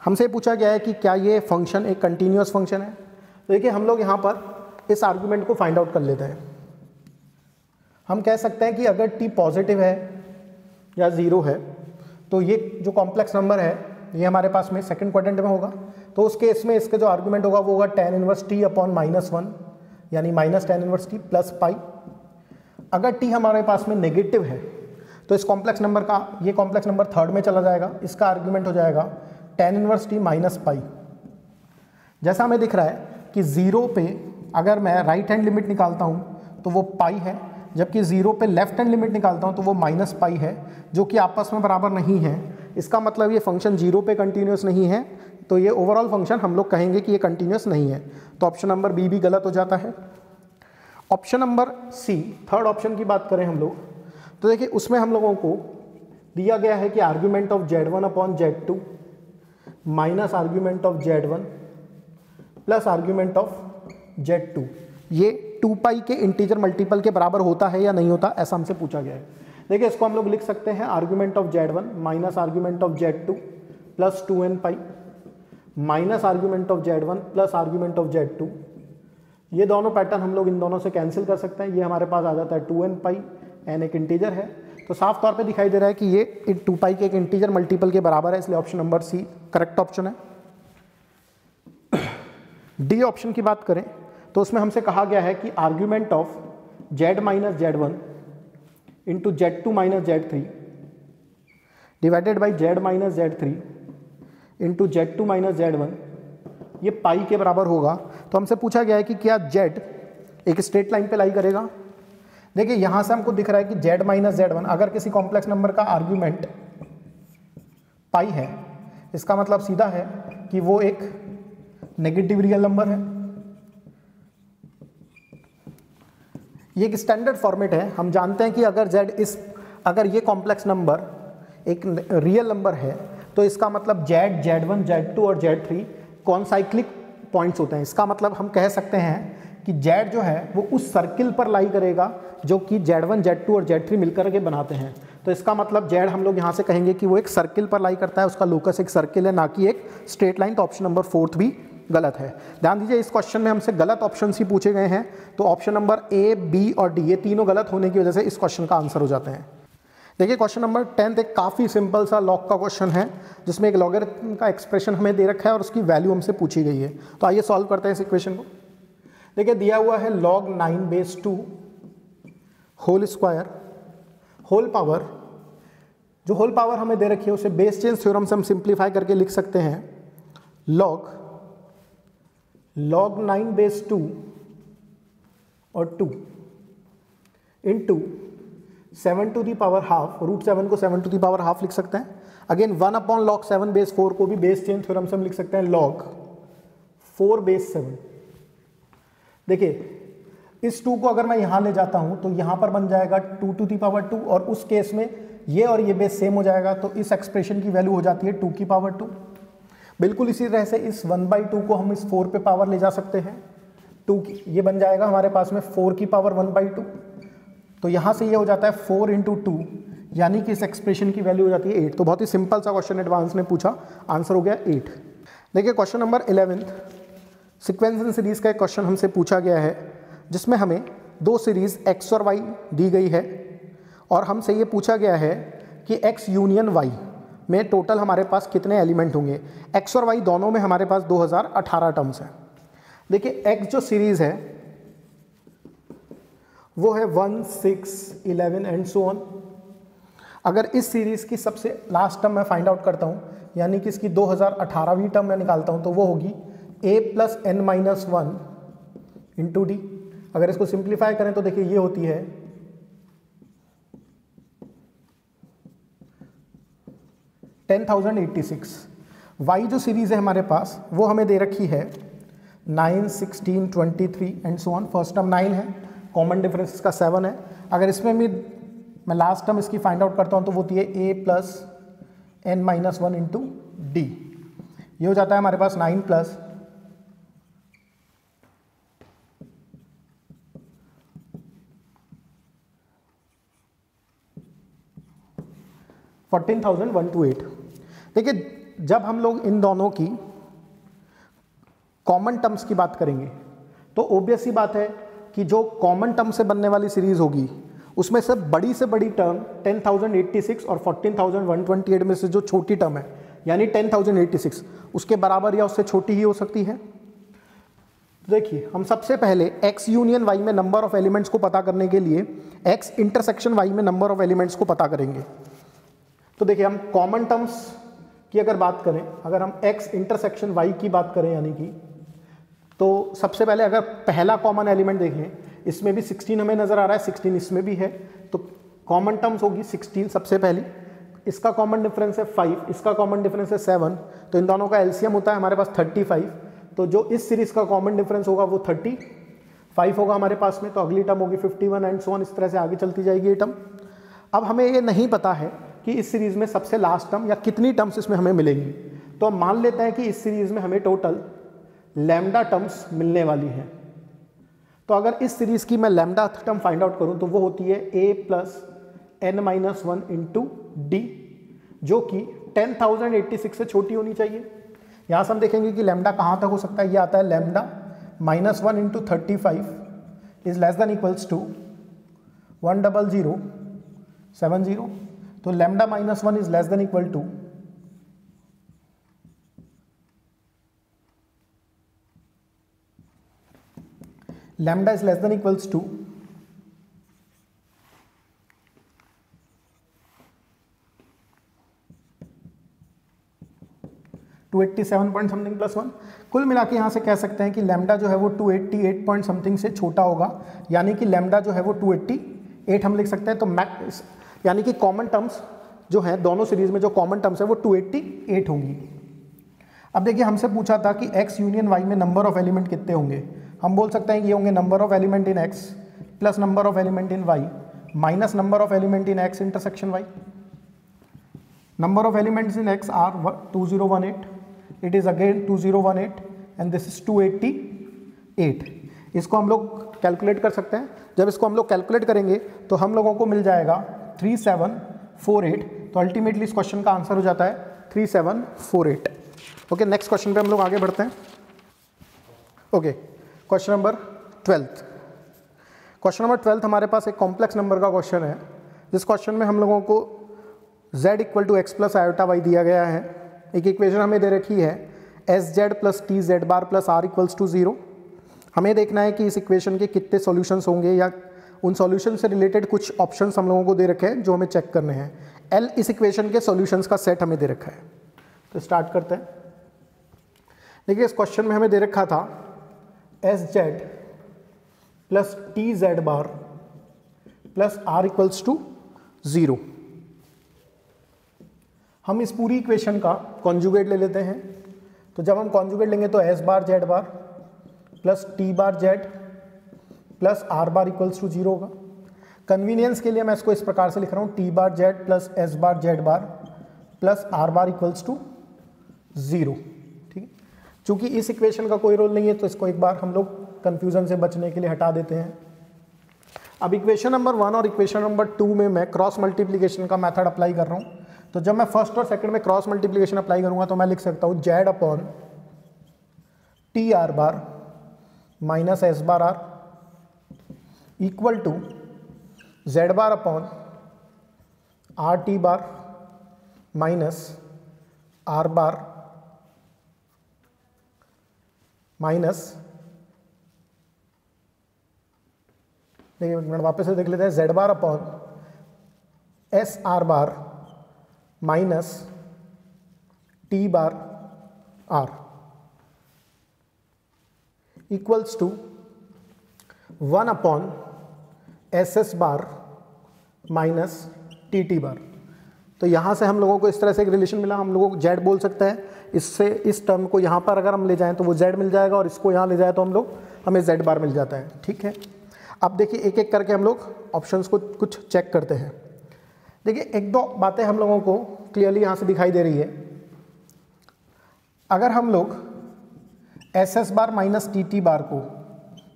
हमसे पूछा गया है कि क्या ये फ़ंक्शन एक कंटिन्यूस फ़ंक्शन है? तो देखिए, हम लोग यहाँ पर इस आर्ग्यूमेंट को फाइंड आउट कर लेते हैं। हम कह सकते हैं कि अगर टी पॉजिटिव है या ज़ीरो है तो ये जो कॉम्प्लेक्स नंबर है, ये हमारे पास में सेकंड क्वाड्रेंट में होगा। तो उस केस में इसका जो आर्गूमेंट होगा, वो होगा tan inverse t upon minus one यानी minus tan inverse t plus pi अगर टी हमारे पास में नेगेटिव है तो इस कॉम्प्लेक्स नंबर का, ये कॉम्प्लेक्स नंबर थर्ड में चला जाएगा। इसका आर्ग्यूमेंट हो जाएगा tan inverse t minus pi जैसा हमें दिख रहा है कि ज़ीरो पे अगर मैं राइट हैंड लिमिट निकालता हूँ तो वो पाई है, जबकि ज़ीरो पे लेफ़्ट हैंड लिमिट निकालता हूँ तो वो माइनस पाई है, जो कि आपस में बराबर नहीं है। इसका मतलब ये फ़ंक्शन ज़ीरो पे कंटिन्यूस नहीं है तो ये ओवरऑल फ़ंक्शन हम लोग कहेंगे कि ये कंटिन्यूस नहीं है। तो ऑप्शन नंबर बी भी गलत हो जाता है। Option number c third option की बात करें हम लोग तो देखिए उसमें हम लोगों को दिया गया है कि argument of z one upon z two minus argument of z one plus argument of z two ये टू पाई के इंटीजर मल्टीपल के बराबर होता है या नहीं होता, ऐसा हमसे पूछा गया है। देखिए इसको हम लोग लिख सकते हैं argument of z one minus argument of z two plus two n pi minus argument of z one plus argument of z two. ये दोनों पैटर्न हम लोग इन दोनों से कैंसिल कर सकते हैं। ये हमारे पास आ जाता है टू एन पाई, एन एक इंटीजर है। तो साफ़ तौर पे दिखाई दे रहा है कि ये टू पाई के एक इंटीजर मल्टीपल के बराबर है, इसलिए option number c correct option है। डी ऑप्शन की बात करें तो उसमें हमसे कहा गया है कि argument of z minus z one into z two minus z three divided by z minus z three into z two minus z one ये पाई के बराबर होगा। तो हमसे पूछा गया है कि क्या जेड एक स्ट्रेट लाइन पे लाई करेगा? देखिए, यहाँ से हमको दिख रहा है कि जेड माइनस जेड वन अगर किसी कॉम्प्लेक्स नंबर का आर्ग्यूमेंट पाई है, इसका मतलब सीधा है कि वो एक नेगेटिव रियल नंबर है। ये एक स्टैंडर्ड फॉर्मेट है। हम जानते हैं कि अगर जेड इस, अगर ये कॉम्प्लेक्स नंबर एक रियल नंबर है तो इसका मतलब z z one z two और जेड थ्री कौन साइक्लिक पॉइंट्स होते हैं? इसका मतलब हम कह सकते हैं कि जेड जो है, वो उस सर्किल पर लाई करेगा जो कि जेड वन जेड टू और जेड थ्री मिलकर के बनाते हैं। तो इसका मतलब जेड हम लोग यहाँ से कहेंगे कि वो एक सर्किल पर लाई करता है, उसका लोकस एक सर्किल है, ना कि एक स्ट्रेट लाइन तो ऑप्शन नंबर फोर्थ भी गलत है। ध्यान दीजिए, इस क्वेश्चन में हमसे गलत ऑप्शन ही पूछे गए हैं तो ऑप्शन नंबर ए बी और डी ये तीनों गलत होने की वजह से इस क्वेश्चन का आंसर हो जाते हैं। देखिए क्वेश्चन नंबर टेंथ एक काफ़ी सिंपल सा लॉग का क्वेश्चन है, जिसमें एक लॉगर का एक्सप्रेशन हमें दे रखा है और उसकी वैल्यू हमसे पूछी गई है। तो आइए सॉल्व करते हैं इस इक्वेशन को। देखिए, दिया हुआ है log nine base two whole square whole power जो होल पावर हमें दे रखी है, उसे बेस चेंज थ्योरम से हम सिंप्लीफाई करके लिख सकते हैं। Log log nine base two और two in two seven two the power half root seven को seven two the power half लिख सकते हैं। Again one upon log seven base four को भी बेस चेंज थ्योरम से हम लिख सकते हैं लॉग फोर बेस सेवन देखिए, इस टू को अगर मैं यहाँ ले जाता हूँ तो यहाँ पर बन जाएगा two two the power two और उस केस में ये और ये बेस सेम हो जाएगा तो इस एक्सप्रेशन की वैल्यू हो जाती है टू की पावर टू बिल्कुल इसी तरह से इस वन बाई टू को हम इस फोर पे पावर ले जा सकते हैं। टू की, ये बन जाएगा हमारे पास में फोर की पावर वन बाई टू तो यहाँ से ये हो जाता है फोर इंटू टू यानी कि इस एक्सप्रेशन की वैल्यू हो जाती है एट तो बहुत ही सिंपल सा क्वेश्चन एडवांस ने पूछा आंसर हो गया एट देखिए question number eleventh sequence series का एक क्वेश्चन हमसे पूछा गया है, जिसमें हमें दो सीरीज़ एक्स और वाई दी गई है, और हमसे ये पूछा गया है कि एक्स यूनियन वाई में टोटल हमारे पास कितने एलिमेंट होंगे? एक्स और वाई दोनों में हमारे पास 2018 टर्म्स हैं। देखिए एक्स जो सीरीज़ है वो है one, six, eleven and so on अगर इस सीरीज़ की सबसे लास्ट टर्म मैं फाइंड आउट करता हूँ, यानी कि इसकी 2018वीं टर्म मैं निकालता हूँ तो वो होगी a plus n minus one into d अगर इसको सिंप्लीफाई करें तो देखिए ये होती है ten thousand eighty six Y जो सीरीज़ है हमारे पास, वो हमें दे रखी है nine sixteen twenty three and so on first term nine है। कॉमन डिफरेंस इसका सेवन है। अगर इसमें भी मैं लास्ट टर्म इसकी फाइंड आउट करता हूँ तो वो होती है a plus n minus one into d ये हो जाता है हमारे पास nine plus fourteen thousand one two eight देखिए, जब हम लोग इन दोनों की कॉमन टर्म्स की बात करेंगे तो ओबियस ही बात है कि जो कॉमन टर्म से बनने वाली सीरीज़ होगी उसमें से बड़ी से बड़ी टर्म 10,086 और 14,128 में से जो छोटी टर्म है यानी 10,086 उसके बराबर या उससे छोटी ही हो सकती है। देखिए हम सबसे पहले x यूनियन y में नंबर ऑफ़ एलिमेंट्स को पता करने के लिए x इंटरसेक्शन y में नंबर ऑफ़ एलिमेंट्स को पता करेंगे। तो देखिए हम कॉमन टर्म्स की अगर बात करें अगर हम x इंटरसेक्शन y की बात करें यानी कि तो सबसे पहले अगर पहला कॉमन एलिमेंट देखें, इसमें भी 16 हमें नज़र आ रहा है 16 इसमें भी है। तो कॉमन टर्म्स होगी 16 सबसे पहली। इसका कॉमन डिफरेंस है 5 इसका कॉमन डिफरेंस है 7 तो इन दोनों का एलसीएम होता है, हमारे पास 35 तो जो इस सीरीज़ का कॉमन डिफरेंस होगा वो 35 होगा हमारे पास में तो अगली टर्म होगी 51 एंड सो इस तरह से आगे चलती जाएगी ये टर्म अब हमें ये नहीं पता है कि इस सीरीज़ में सबसे लास्ट टर्म या कितनी टर्म्स इसमें हमें मिलेंगी। तो हम मान लेते हैं कि इस सीरीज़ में हमें टोटल लैम्डा टर्म्स मिलने वाली हैं। तो अगर इस सीरीज़ की मैं लैम्डा टर्म फाइंड आउट करूँ तो वो होती है a plus n minus one into d जो कि टेन थाउज़ेंड एट्टी सिक्स से छोटी होनी चाहिए। यहाँ से हम देखेंगे कि लैम्डा कहाँ तक हो सकता है, ये आता है lambda minus one into thirty five is less than equals to one double zero seven zero तो lambda minus one is less than equal to lambda is less than equals to two eighty seven point something plus one कुल मिला के यहाँ से कह सकते हैं कि लैम्डा जो है वो two eighty eight point something से छोटा होगा। यानी कि लैम्डा जो है वो टू एट्टी एट हम लिख सकते हैं। तो मैक्स यानी कि कॉमन टर्म्स जो है, दोनों सीरीज़ में जो कॉमन टर्म्स है, वो टू एट्टी एट होंगी। अब देखिए, हमसे पूछा था कि एक्स यूनियन वाई में नंबर ऑफ़ एलिमेंट कितने होंगे। हम बोल सकते हैं कि ये होंगे number of element in X plus number of element in Y minus number of element in X intersection Y number of elements in X are 2018 it is again 2018 and this is 288 इसको हम लोग कैलकुलेट कर सकते हैं। जब इसको हम लोग कैलकुलेट करेंगे तो हम लोगों को मिल जाएगा 3748 तो अल्टीमेटली इस क्वेश्चन का आंसर हो जाता है 3748 ओके नेक्स्ट क्वेश्चन पे हम लोग आगे बढ़ते हैं। Okay okay. Question number twelfth question number twelfth हमारे पास एक कॉम्प्लेक्स नंबर का क्वेश्चन है, जिस क्वेश्चन में हम लोगों को z equal to x plus iota y दिया गया है। एक इक्वेशन हमें दे रखी है s z plus t z bar plus r equals to zero हमें देखना है कि इस इक्वेशन के कितने सॉल्यूशंस होंगे या उन सॉल्यूशन से रिलेटेड कुछ ऑप्शंस हम लोगों को दे रखे हैं, जो हमें चेक करने हैं। एल इस इक्वेशन के सॉल्यूशंस का सेट हमें दे रखा है। तो स्टार्ट करते हैं। देखिए, इस क्वेश्चन में हमें दे रखा था s z plus t z bar plus r equals to zero हम इस पूरी इक्वेशन का कॉन्जुगेट ले लेते हैं। तो जब हम कॉन्जुगेट लेंगे तो s bar z bar plus t bar z plus r bar equals to zero होगा। कन्वीनियंस के लिए मैं इसको इस प्रकार से लिख रहा हूँ। T bar z plus s bar z bar plus r bar equals to zero चूँकि इस इक्वेशन का कोई रोल नहीं है तो इसको एक बार हम लोग कन्फ्यूज़न से बचने के लिए हटा देते हैं। अब इक्वेशन नंबर वन और इक्वेशन नंबर टू में मैं क्रॉस मल्टीप्लीकेशन का मेथड अप्लाई कर रहा हूँ। तो जब मैं फ़र्स्ट और सेकंड में क्रॉस मल्टीप्लीकेशन अप्लाई करूँगा तो मैं लिख सकता हूँ z upon t r bar minus s bar r equal to z bar upon r t bar minus r bar minus, देखिए मिनट वापस से देख लेते हैं z bar upon s r bar minus t bar r equals to one upon s s bar minus t t bar तो यहाँ से हम लोगों को इस तरह से एक रिलेशन मिला। हम लोगों को जेड बोल सकते हैं। इससे, इस टर्म को यहाँ पर अगर हम ले जाएँ तो वो जेड मिल जाएगा और इसको यहाँ ले जाए तो हम लोग, हमें जेड बार मिल जाता है। ठीक है? अब देखिए एक एक करके हम लोग ऑप्शंस को कुछ चेक करते हैं। देखिए, एक दो बातें हम लोगों को क्लियरली यहाँ से दिखाई दे रही है। अगर हम लोग s s bar minus t t bar को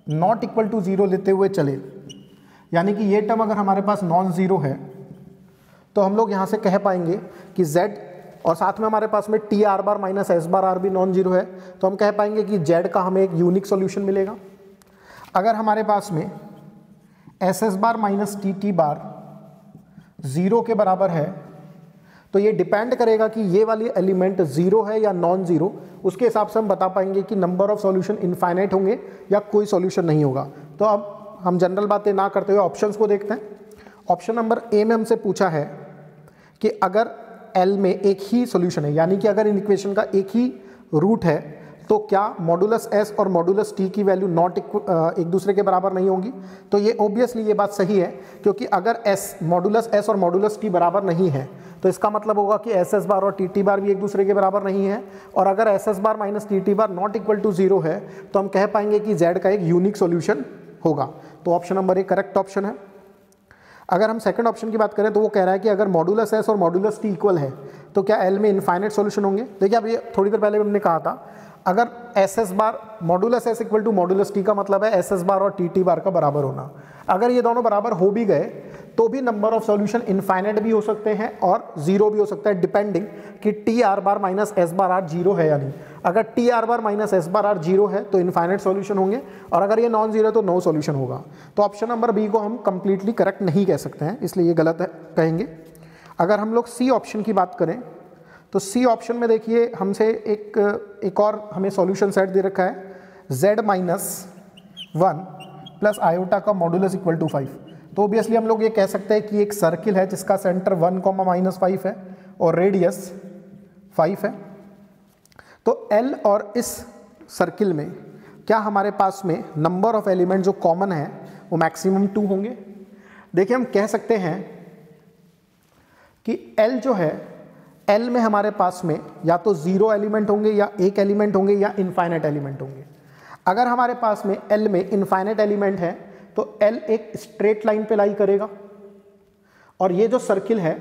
नॉट इक्वल टू ज़ीरो लेते हुए चले, यानी कि ये टर्म अगर हमारे पास नॉन ज़ीरो है तो हम लोग यहाँ से कह पाएँगे कि z और साथ में हमारे पास में t r bar minus s bar r भी नॉन ज़ीरो है तो हम कह पाएँगे कि z का हमें एक यूनिक सॉल्यूशन मिलेगा। अगर हमारे पास में s s bar minus t t bar zero के बराबर है तो ये डिपेंड करेगा कि ये वाली एलिमेंट ज़ीरो है या नॉन ज़ीरो उसके हिसाब से हम बता पाएँगे कि नंबर ऑफ़ सॉल्यूशन इनफाइनाइट होंगे या कोई सॉल्यूशन नहीं होगा। तो अब हम जनरल बातें ना करते हुए ऑप्शंस को देखते हैं। ऑप्शन नंबर ए में हमसे पूछा है कि अगर एल में एक ही सॉल्यूशन है, यानी कि अगर इन इक्वेशन का एक ही रूट है तो क्या मॉडुलस एस और मॉडुलस टी की वैल्यू नॉट एक दूसरे के बराबर नहीं होगी? तो ये ओबियसली ये बात सही है, क्योंकि अगर एस मॉडुलस एस और मॉडुलस टी बराबर नहीं है तो इसका मतलब होगा कि एस एस बार और टी टी बार भी एक दूसरे के बराबर नहीं है, और अगर s s bar minus t t bar not equal to zero है तो हम कह पाएँगे कि जेड का एक यूनिक सोल्यूशन होगा। तो ऑप्शन नंबर एक करेक्ट ऑप्शन है। अगर हम सेकंड ऑप्शन की बात करें तो वो कह रहा है कि अगर मॉडुलस एस और मॉडुलस टी इक्वल है तो क्या एल में इनफाइनेट सॉल्यूशन होंगे? देखिए, अब ये थोड़ी देर पहले हमने कहा था, अगर s s bar modulus s equal to modulus t का मतलब है एस एस बार और टी टी बार का बराबर होना। अगर ये दोनों बराबर हो भी गए तो भी नंबर ऑफ़ सॉल्यूशन इनफाइनेट भी हो सकते हैं और ज़ीरो भी हो सकता है डिपेंडिंग कि t r bar minus s bar r zero है या नहीं। अगर t r bar minus s bar r zero है तो इनफाइनेट सॉल्यूशन होंगे और अगर ये नॉन ज़ीरो तो नो सॉल्यूशन होगा। तो ऑप्शन नंबर बी को हम कंप्लीटली करेक्ट नहीं कह सकते हैं, इसलिए ये गलत है, कहेंगे। अगर हम लोग सी ऑप्शन की बात करें तो सी ऑप्शन में देखिए, हमसे एक एक और हमें सॉल्यूशन सेट दे रखा है, z minus one plus iota का मॉडुलस इक्वल टू फाइव तो ओबियसली हम लोग ये कह सकते हैं कि एक सर्किल है जिसका centre one comma minus five है और रेडियस फाइव है। तो एल और इस सर्किल में क्या हमारे पास में नंबर ऑफ़ एलिमेंट जो कॉमन है, वो मैक्सिमम टू होंगे? देखिए हम कह सकते हैं कि एल जो है एल में हमारे पास में या तो ज़ीरो एलिमेंट होंगे या एक एलिमेंट होंगे या इनफाइनेट एलिमेंट होंगे। अगर हमारे पास में एल में इनफाइनेट एलिमेंट है तो एल एक स्ट्रेट लाइन पे लाई करेगा। और ये जो सर्किल है,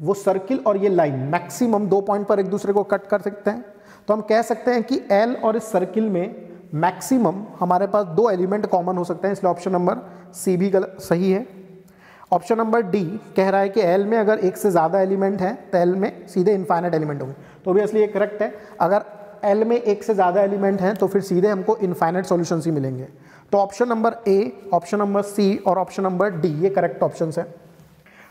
वो सर्किल और ये लाइन मैक्सिमम दो पॉइंट पर एक दूसरे को कट कर सकते हैं। तो हम कह सकते हैं कि एल और इस सर्किल में मैक्सिमम हमारे पास दो एलिमेंट कॉमन हो सकते हैं। इसलिए ऑप्शन नंबर सी भी गलत सही है। ऑप्शन नंबर डी कह रहा है कि एल में अगर एक से ज़्यादा एलिमेंट है तो एल में सीधे इनफाइनेट एलिमेंट होंगे। तो ऑब्वियसली ये करेक्ट है। अगर एल में एक से ज़्यादा एलिमेंट हैं तो फिर सीधे हमको इनफाइनेट सॉल्यूशन ही मिलेंगे। तो option number A option number C और ऑप्शन नंबर डी ये करेक्ट ऑप्शन है।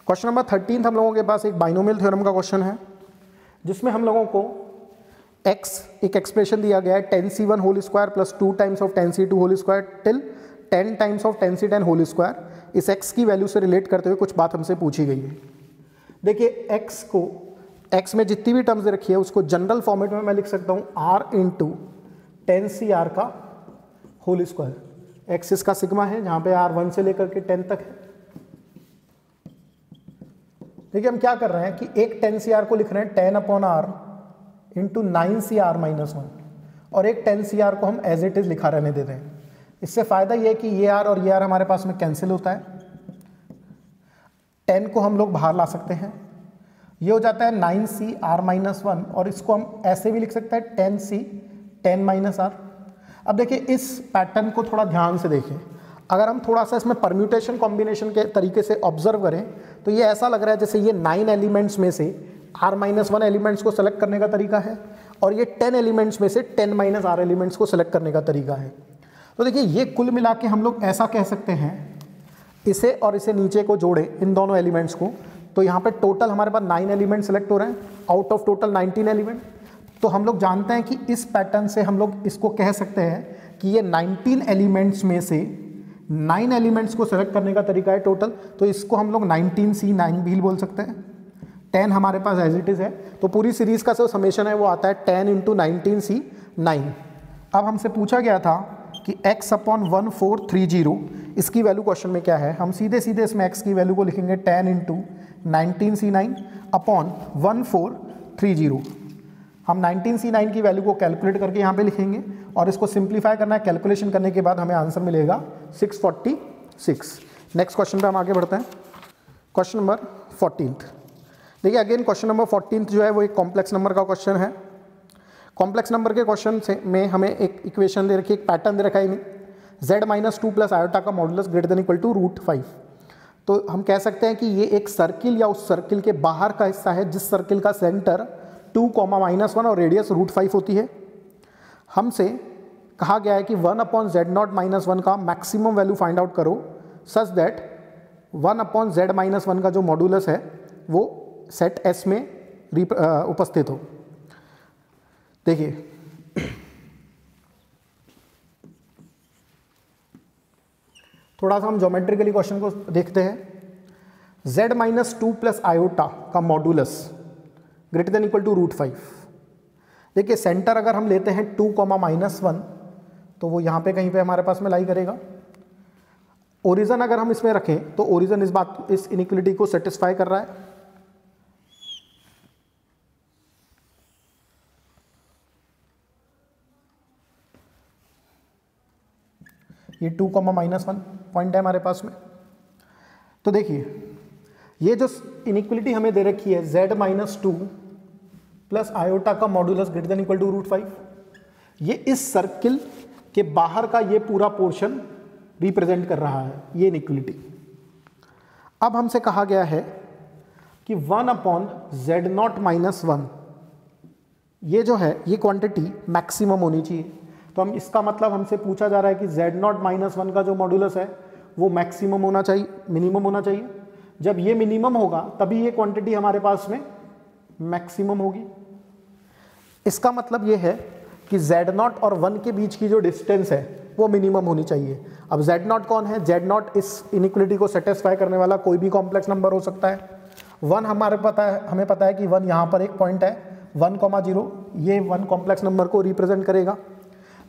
क्वेश्चन नंबर थर्टीन हम लोगों के पास एक बाइनोमियल थ्योरम का क्वेश्चन है, जिसमें हम लोगों को x, एक एक्सप्रेशन दिया गया है ten C one whole square plus two times of ten C two whole square till ten times of ten C ten whole square इस x की वैल्यू से रिलेट करते हुए कुछ बात हमसे पूछी गई है। देखिए, x को x में जितनी भी टर्म्स रखी है, उसको जनरल फॉर्मेट में मैं लिख सकता हूँ r two ten C r का होल स्क्वायर एक्सिस का सिग्मा है, जहाँ पे आर वन से लेकर के टेन तक है। देखिए हम क्या कर रहे हैं कि एक टेन सी आर को लिख रहे हैं ten upon r into nine C r minus one और एक टेन सी आर को हम एज इट इज़ लिखा रहने देते हैं। इससे फ़ायदा ये है कि ये आर और ये आर हमारे पास में कैंसिल होता है। टेन को हम लोग बाहर ला सकते हैं। ये हो जाता है nine C r minus one और इसको हम ऐसे भी लिख सकते हैं ten C, ten minus r. अब देखिए, इस पैटर्न को थोड़ा ध्यान से देखें। अगर हम थोड़ा सा इसमें परम्यूटेशन कॉम्बिनेशन के तरीके से ऑब्ज़र्व करें तो ये ऐसा लग रहा है जैसे ये नाइन एलिमेंट्स में से आर माइनस वन एलिमेंट्स को सेलेक्ट करने का तरीका है और ये टेन एलिमेंट्स में से टेन माइनस आर एलिमेंट्स को सेलेक्ट करने का तरीका है। तो देखिए, ये कुल मिला के हम लोग ऐसा कह सकते हैं, इसे और इसे नीचे को जोड़े इन दोनों एलिमेंट्स को तो यहाँ पे टोटल हमारे पास नाइन एलिमेंट सेलेक्ट हो रहे हैं। Out of total nineteen element तो हम लोग जानते हैं कि इस पैटर्न से हम लोग इसको कह सकते हैं कि ये 19 एलिमेंट्स में से नाइन एलिमेंट्स को सेलेक्ट करने का तरीका है टोटल तो इसको हम लोग नाइनटीन सी नाइन भी बोल सकते हैं। टेन हमारे पास एज इट इज़ है। तो पूरी सीरीज़ का जो समेशन है वो आता है ten into nineteen C nine अब हमसे पूछा गया था कि x upon one four three zero इसकी वैल्यू क्वेश्चन में क्या है? हम सीधे सीधे इसमें x की वैल्यू को लिखेंगे ten into nineteen C nine upon one four three zero. हम नाइनटीन सी नाइन की वैल्यू को कैलकुलेट करके यहाँ पे लिखेंगे और इसको सिंप्लीफाई करना है कैलकुलेशन करने के बाद हमें आंसर मिलेगा six forty six next question पे हम आगे बढ़ते हैं। क्वेश्चन नंबर फोर्टीनथ देखिए अगेन क्वेश्चन नंबर फोर्टीन जो है वो एक कॉम्प्लेक्स नंबर का क्वेश्चन है। कॉम्प्लेक्स नंबर के क्वेश्चन से में हमें एक इक्वेशन दे रखी एक पैटर्न दे रखा है z minus two plus iota का modulus greater than equal to root five तो हम कह सकते हैं कि ये एक सर्किल या उस सर्किल के बाहर का हिस्सा है, जिस सर्किल का centre two comma minus one और रेडियस रूट फाइव होती है। हमसे कहा गया है कि one upon z not minus one का मैक्सिमम वैल्यू फाइंड आउट करो such that one upon z minus one का जो मॉडुलस है, वो सेट एस में उपस्थित हो। देखिए थोड़ा सा हम ज्योमेट्रिकली क्वेश्चन को देखते हैं। Z minus two plus iota का modulus greater than equal to root five देखिए सेंटर अगर हम लेते हैं टू कॉमा माइनस वन तो वो यहाँ पे कहीं पे हमारे पास में लाई करेगा। ओरिजन अगर हम इसमें रखें तो ओरिजन इस बात, इस इनिक्वलिटी को सेटिस्फाई कर रहा है। ये two comma minus one point है हमारे पास में। तो देखिए, ये जो इनिक्वलिटी हमें दे रखी है, z minus two plus iota का modulus greater than equal to root five ये इस सर्किल के बाहर का ये पूरा पोर्शन रिप्रेजेंट कर रहा है, ये इनिक्वलिटी अब हमसे कहा गया है कि one upon z naught minus one ये जो है, ये क्वांटिटी मैक्सिमम होनी चाहिए। तो हम इसका मतलब हमसे पूछा जा रहा है कि z नॉट माइनस वन का जो मॉडुलस है, वो मैक्सिमम होना चाहिए मिनिमम होना चाहिए। जब ये मिनिमम होगा, तभी ये क्वांटिटी हमारे पास में मैक्सिमम होगी। इसका मतलब ये है कि z नॉट और वन के बीच की जो डिस्टेंस है, वो मिनिमम होनी चाहिए। अब z नॉट कौन है? Z नॉट इस इनिक्वलिटी को सेटिस्फाई करने वाला कोई भी कॉम्प्लेक्स नंबर हो सकता है। वन हमारे पता है, हमें पता है कि वन यहाँ पर एक पॉइंट है। वन कॉमा ज़ीरो ये वन कॉम्प्लेक्स नंबर को रिप्रेजेंट करेगा।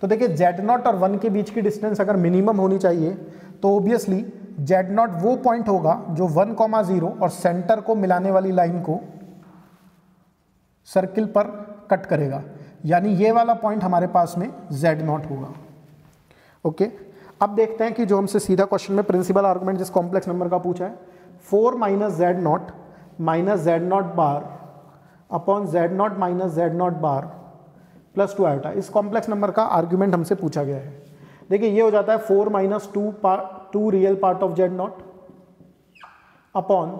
तो देखिए जेड नॉट और वन के बीच की डिस्टेंस अगर मिनिमम होनी चाहिए तो ओबियसली जेड नॉट वो पॉइंट होगा जो वन कॉमा ज़ीरो और सेंटर को मिलाने वाली लाइन को सर्किल पर कट करेगा। यानी ये वाला पॉइंट हमारे पास में जेड नॉट होगा। ओके अब देखते हैं कि जो हमसे सीधा क्वेश्चन में प्रिंसिपल आर्गुमेंट जिस कॉम्प्लेक्स नंबर का पूछा है four minus z naught minus z naught bar upon z naught minus z naught bar plus two iota. इस कॉम्प्लेक्स नंबर का आर्ग्यूमेंट हमसे पूछा गया है। देखिए, ये हो जाता है four minus two part two real part of z naught upon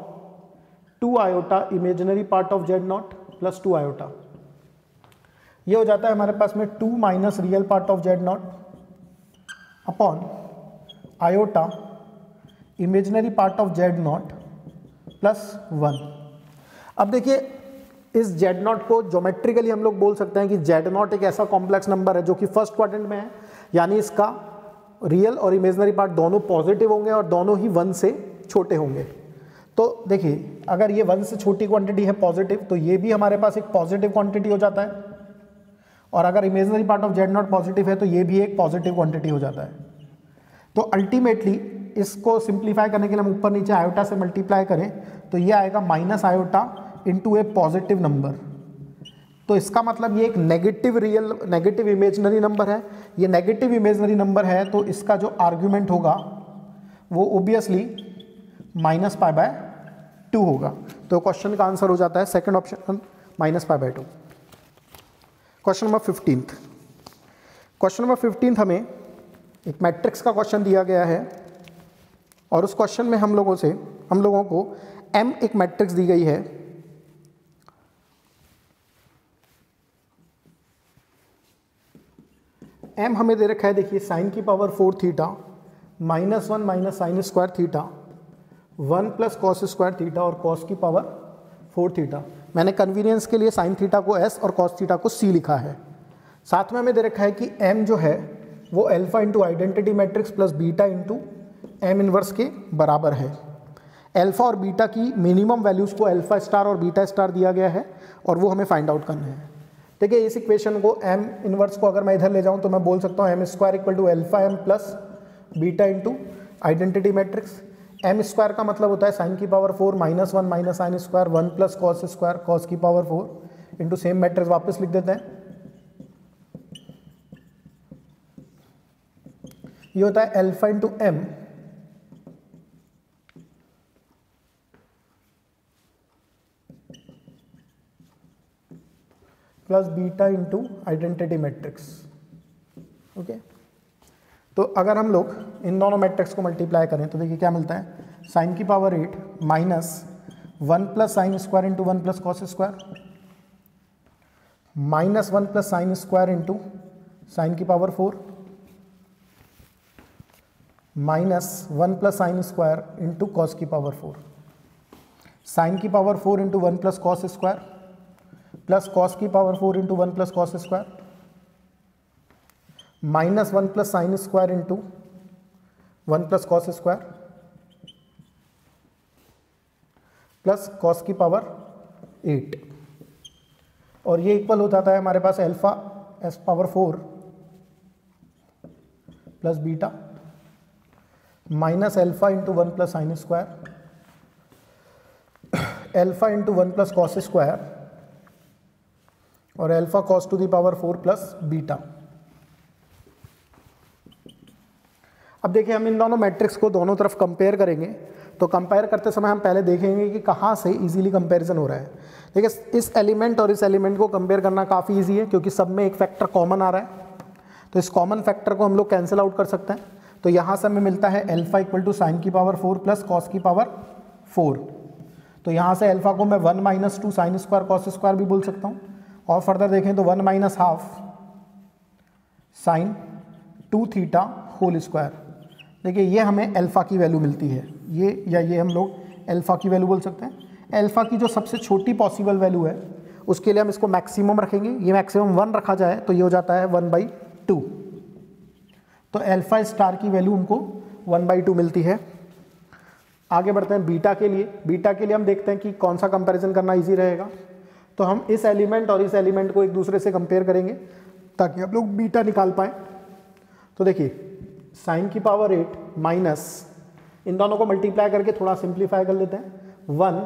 two iota imaginary part of z naught plus two iota. ये हो जाता है हमारे पास में two minus real part of z naught upon iota imaginary part of z naught plus one अब देखिए इस जेड नॉट को जोमेट्रिकली हम लोग बोल सकते हैं कि जेड नॉट एक ऐसा कॉम्प्लेक्स नंबर है जो कि फ़र्स्ट क्वाड्रेंट में है। यानी इसका रियल और इमेजनरी पार्ट दोनों पॉजिटिव होंगे और दोनों ही वन से छोटे होंगे। तो देखिए, अगर ये वन से छोटी क्वांटिटी है पॉजिटिव तो ये भी हमारे पास एक पॉजिटिव क्वांटिटी हो जाता है। और अगर imaginary part of z naught positive है तो ये भी एक पॉजिटिव क्वांटिटी हो जाता है। तो अल्टीमेटली इसको सिंप्लीफाई करने के लिए हम ऊपर नीचे आयोटा से मल्टीप्लाई करें तो ये आएगा minus iota into a positive number तो इसका मतलब ये एक negative real negative imaginary number है। ये नेगेटिव इमेजनरी नंबर है तो इसका जो आर्ग्यूमेंट होगा, वो obviously minus pi by two होगा। तो क्वेश्चन का आंसर हो जाता है second option minus pi by two question number fifteenth question number fifteenth हमें एक मैट्रिक्स का क्वेश्चन दिया गया है, और उस क्वेश्चन में हम लोगों से, हम लोगों को एम एक मैट्रिक्स दी गई है। एम हमें दे रखा है, देखिए साइन की power four theta minus one minus sine square theta one plus cos square theta और कॉस की पावर फोर थीटा मैंने कन्वीनियंस के लिए साइन थीटा को एस और कॉस थीटा को सी लिखा है। साथ में हमें दे रखा है कि एम जो है, वो alpha into identity matrix plus beta into m inverse के बराबर है। एल्फा और बीटा की मिनिमम वैल्यूज़ को एल्फा स्टार और बीटा स्टार दिया गया है और वो हमें फाइंड आउट करना है। देखिए, इस इक्वेशन को एम इनवर्स को अगर मैं इधर ले जाऊँ तो मैं बोल सकता हूँ m square equal to alpha m plus beta into identity matrix m square का मतलब होता है साइन की power four minus one minus sine square one plus cos square cos की power four into same matrix वापस लिख देते हैं। ये होता है alpha into m plus beta into identity matrix okay तो अगर हम लोग इन दोनों मैट्रिक्स को मल्टीप्लाई करें तो देखिए क्या मिलता है? साइन की power eight minus one plus sine square into one plus cos square minus one plus sine square into sine की power four minus one plus sine square into cos की पावर फोर साइन की power four into one plus cos square plus cos की power four into one plus cos square, minus one plus sine square into one plus cos square, plus cos की पावर एट। और ये इक्वल हो जाता है हमारे पास alpha s power four plus beta minus alpha into one plus sine square alpha into one plus cos square और alpha cos to the power four plus beta अब देखिए, हम इन दोनों मैट्रिक्स को दोनों तरफ़ कंपेयर करेंगे। तो कंपेयर करते समय हम पहले देखेंगे कि कहाँ से इजीली कंपैरिजन हो रहा है। देखिए, इस एलिमेंट और इस एलिमेंट को कंपेयर करना काफ़ी इजी है, क्योंकि सब में एक फैक्टर कॉमन आ रहा है। तो इस कॉमन फैक्टर को हम लोग कैंसिल आउट कर सकते हैं। तो यहाँ से हमें मिलता है एल्फा इक्वल टू साइन की पावर फोर प्लस कॉस की पावर फोर तो यहाँ से एल्फा को मैं one minus two sine square cos square भी बोल सकता हूँ। और फर्दर देखें तो one minus half sine two theta whole square देखिए, ये हमें अल्फ़ा की वैल्यू मिलती है। ये या ये हम लोग अल्फ़ा की वैल्यू बोल सकते हैं। अल्फ़ा की जो सबसे छोटी पॉसिबल वैल्यू है, उसके लिए हम इसको मैक्सिमम रखेंगे। ये मैक्सिमम वन रखा जाए तो ये हो जाता है वन बाई टू तो अल्फ़ा स्टार की वैल्यू हमको वन बाई टू मिलती है। आगे बढ़ते हैं बीटा के लिए। बीटा के लिए हम देखते हैं कि कौन सा कंपैरिजन करना इजी रहेगा। तो हम इस एलिमेंट और इस एलिमेंट को एक दूसरे से कंपेयर करेंगे ताकि आप लोग बीटा निकाल पाए। तो देखिए साइन की पावर एट माइनस इन दोनों को मल्टीप्लाई करके थोड़ा सिंप्लीफाई कर लेते हैं। One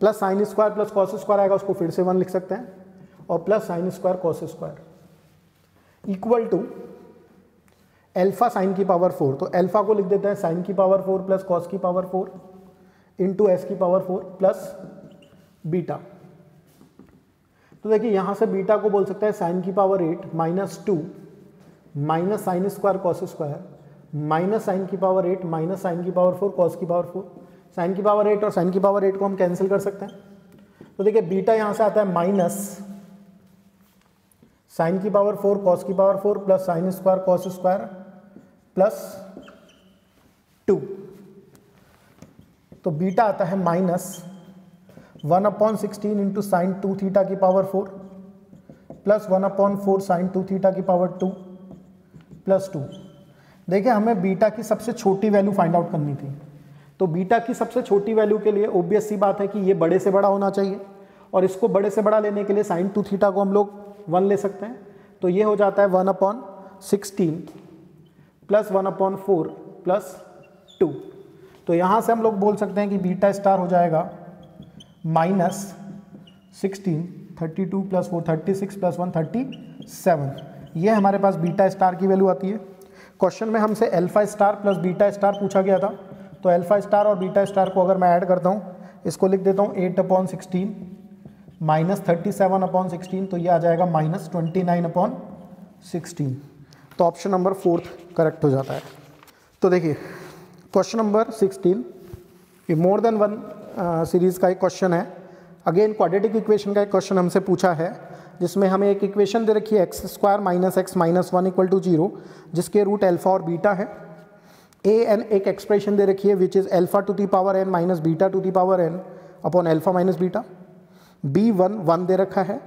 plus sine square plus cos square आएगा, उसको फिर से वन लिख सकते हैं। और plus sine square cos square equal to alpha sine की पावर फोर तो एल्फा को लिख देते हैं साइन की पावर फोर प्लस कॉस की पावर फोर इंटू एस की पावर फोर प्लस बीटा तो देखिए, यहाँ से बीटा को बोल सकते हैं साइन की power eight minus two minus sine square cos square minus sine की पावर एट माइनस साइन की पावर फोर कॉस की पावर फोर साइन की पावर एट और साइन की पावर एट को हम कैंसिल कर सकते हैं। तो देखिए, बीटा यहाँ से आता है माइनस साइन की पावर फोर कॉस की power four plus sine square cos square plus two तो बीटा आता है minus one upon sixteen into sine two theta की power four, plus one upon four sine two theta की पावर टू, प्लस टू। देखिए, हमें बीटा की सबसे छोटी वैल्यू फाइंड आउट करनी थी। तो बीटा की सबसे छोटी वैल्यू के लिए ओबियस सी बात है कि ये बड़े से बड़ा होना चाहिए, और इसको बड़े से बड़ा लेने के लिए साइन टू थीटा को हम लोग वन ले सकते हैं। तो ये हो जाता है one upon sixteen, plus one upon four, plus two. तो यहाँ से हम लोग बोल सकते हैं कि बीटा स्टार हो जाएगा। Minus sixteen thirty two plus four thirty six plus one thirty seven ये हमारे पास बीटा स्टार की वैल्यू आती है। क्वेश्चन में हमसे alpha star plus beta star पूछा गया था। तो एल्फा स्टार और बीटा स्टार को अगर मैं ऐड करता हूँ, इसको लिख देता हूँ eight upon sixteen minus thirty seven upon sixteen तो ये आ जाएगा minus twenty nine upon sixteen तो ऑप्शन नंबर फोर्थ करेक्ट हो जाता है। तो देखिए क्वेश्चन नंबर सिक्सटीन ये मोर देन वन सीरीज़ का एक क्वेश्चन है। अगेन क्वाड्रेटिक इक्वेशन का एक क्वेश्चन हमसे पूछा है, जिसमें हमें एक इक्वेशन दे रखी है x square minus x minus one equal to zero जिसके रूट एल्फा और बीटा है। ए एन एक एक्सप्रेशन दे रखी है which is alpha to the power n minus beta to the power n upon alpha minus beta b one one दे रखा है,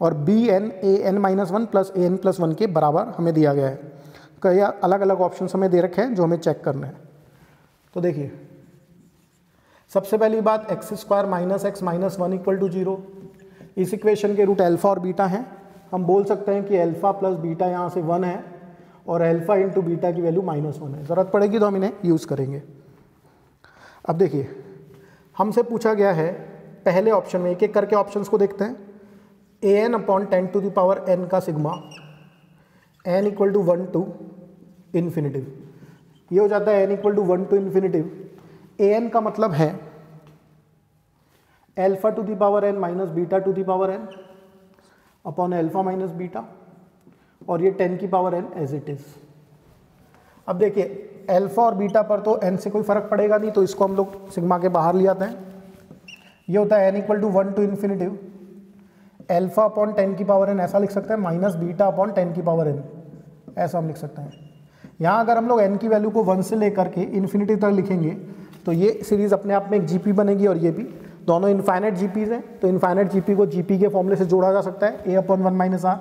और b n a n minus one plus a n plus one के बराबर हमें दिया गया है। कई अलग अलग ऑप्शन हमें दे रखे हैं, जो हमें चेक करना है। तो देखिए सबसे पहली बात x square minus x minus one equal to zero इस इक्वेशन के रूट अल्फ़ा और बीटा हैं। हम बोल सकते हैं कि अल्फ़ा प्लस बीटा यहाँ से वन है और अल्फ़ा इंटू बीटा की वैल्यू माइनस वन है। ज़रूरत पड़ेगी तो हम इन्हें यूज़ करेंगे। अब देखिए, हमसे पूछा गया है पहले ऑप्शन में एक एक करके ऑप्शंस को देखते हैं। A n upon ten to the power n का sigma n equal to one to infinity ये हो जाता है n equal to one to infinity a n का मतलब है alpha to the power n minus beta to the power n upon alpha minus beta और ये टेन की power n as it is अब देखिए एल्फा और बीटा पर तो एन से कोई फ़र्क पड़ेगा नहीं तो इसको हम लोग सिग्मा के बाहर ले आते हैं। ये होता है n equal to one to infinity alpha upon ten की पावर एन ऐसा लिख सकते हैं माइनस बीटा अपॉन टेन की पावर एन ऐसा हम लिख सकते हैं। यहाँ अगर हम लोग एन की वैल्यू को वन से लेकर के इन्फिनिटी तक लिखेंगे तो ये सीरीज़ अपने आप में एक जीपी बनेगी और ये भी। दोनों इन्फाइनेट जीपीज हैं तो इन्फाइनेट जीपी को जीपी के फॉर्मूले से जोड़ा जा सकता है a upon one minus r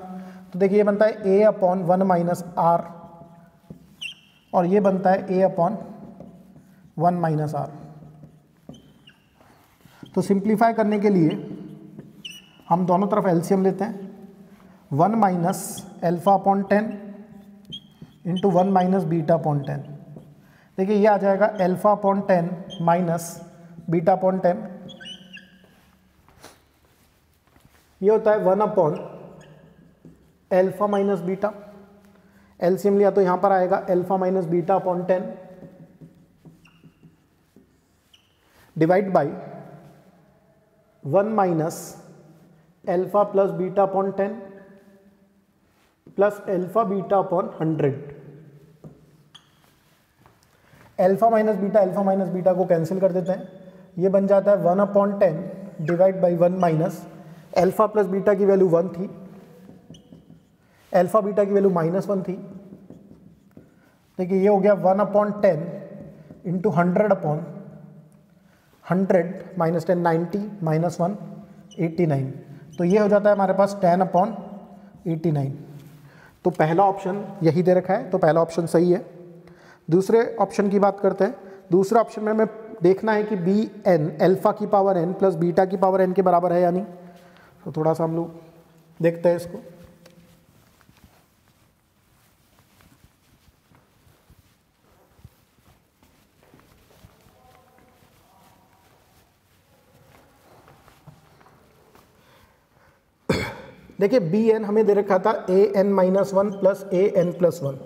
तो देखिए, ये बनता है a upon one minus r और ये बनता है a upon one minus r तो सिंप्लीफाई करने के लिए हम दोनों तरफ़ एलसीएम लेते हैं। One minus alpha upon ten into one minus beta upon ten देखिए, ये आ जाएगा alpha upon ten minus beta upon ten ये होता है one upon alpha minus beta LCM लिया तो यहाँ पर आएगा alpha minus beta upon ten divide by one minus alpha plus beta upon ten plus alpha beta upon hundred alpha minus beta alpha minus beta को कैंसिल कर देते हैं। ये बन जाता है one upon ten divide by one minus alpha plus beta की वैल्यू वन थी एल्फा बीटा की वैल्यू माइनस वन थी। देखिए, ये हो गया one upon ten into hundred upon hundred minus ten ninety minus one eighty nine तो ये हो जाता है हमारे पास टेन अपॉन एट्टी नाइन तो पहला ऑप्शन यही दे रखा है तो पहला ऑप्शन सही है। दूसरे ऑप्शन की बात करते हैं, दूसरे ऑप्शन में हमें देखना है कि बी एन एल्फा की पावर एन प्लस बीटा की पावर एन के बराबर है या नहीं। तो थोड़ा सा हम लोग देखते हैं इसको। देखिए बी एन हमें दे रखा था A N minus one plus A N plus one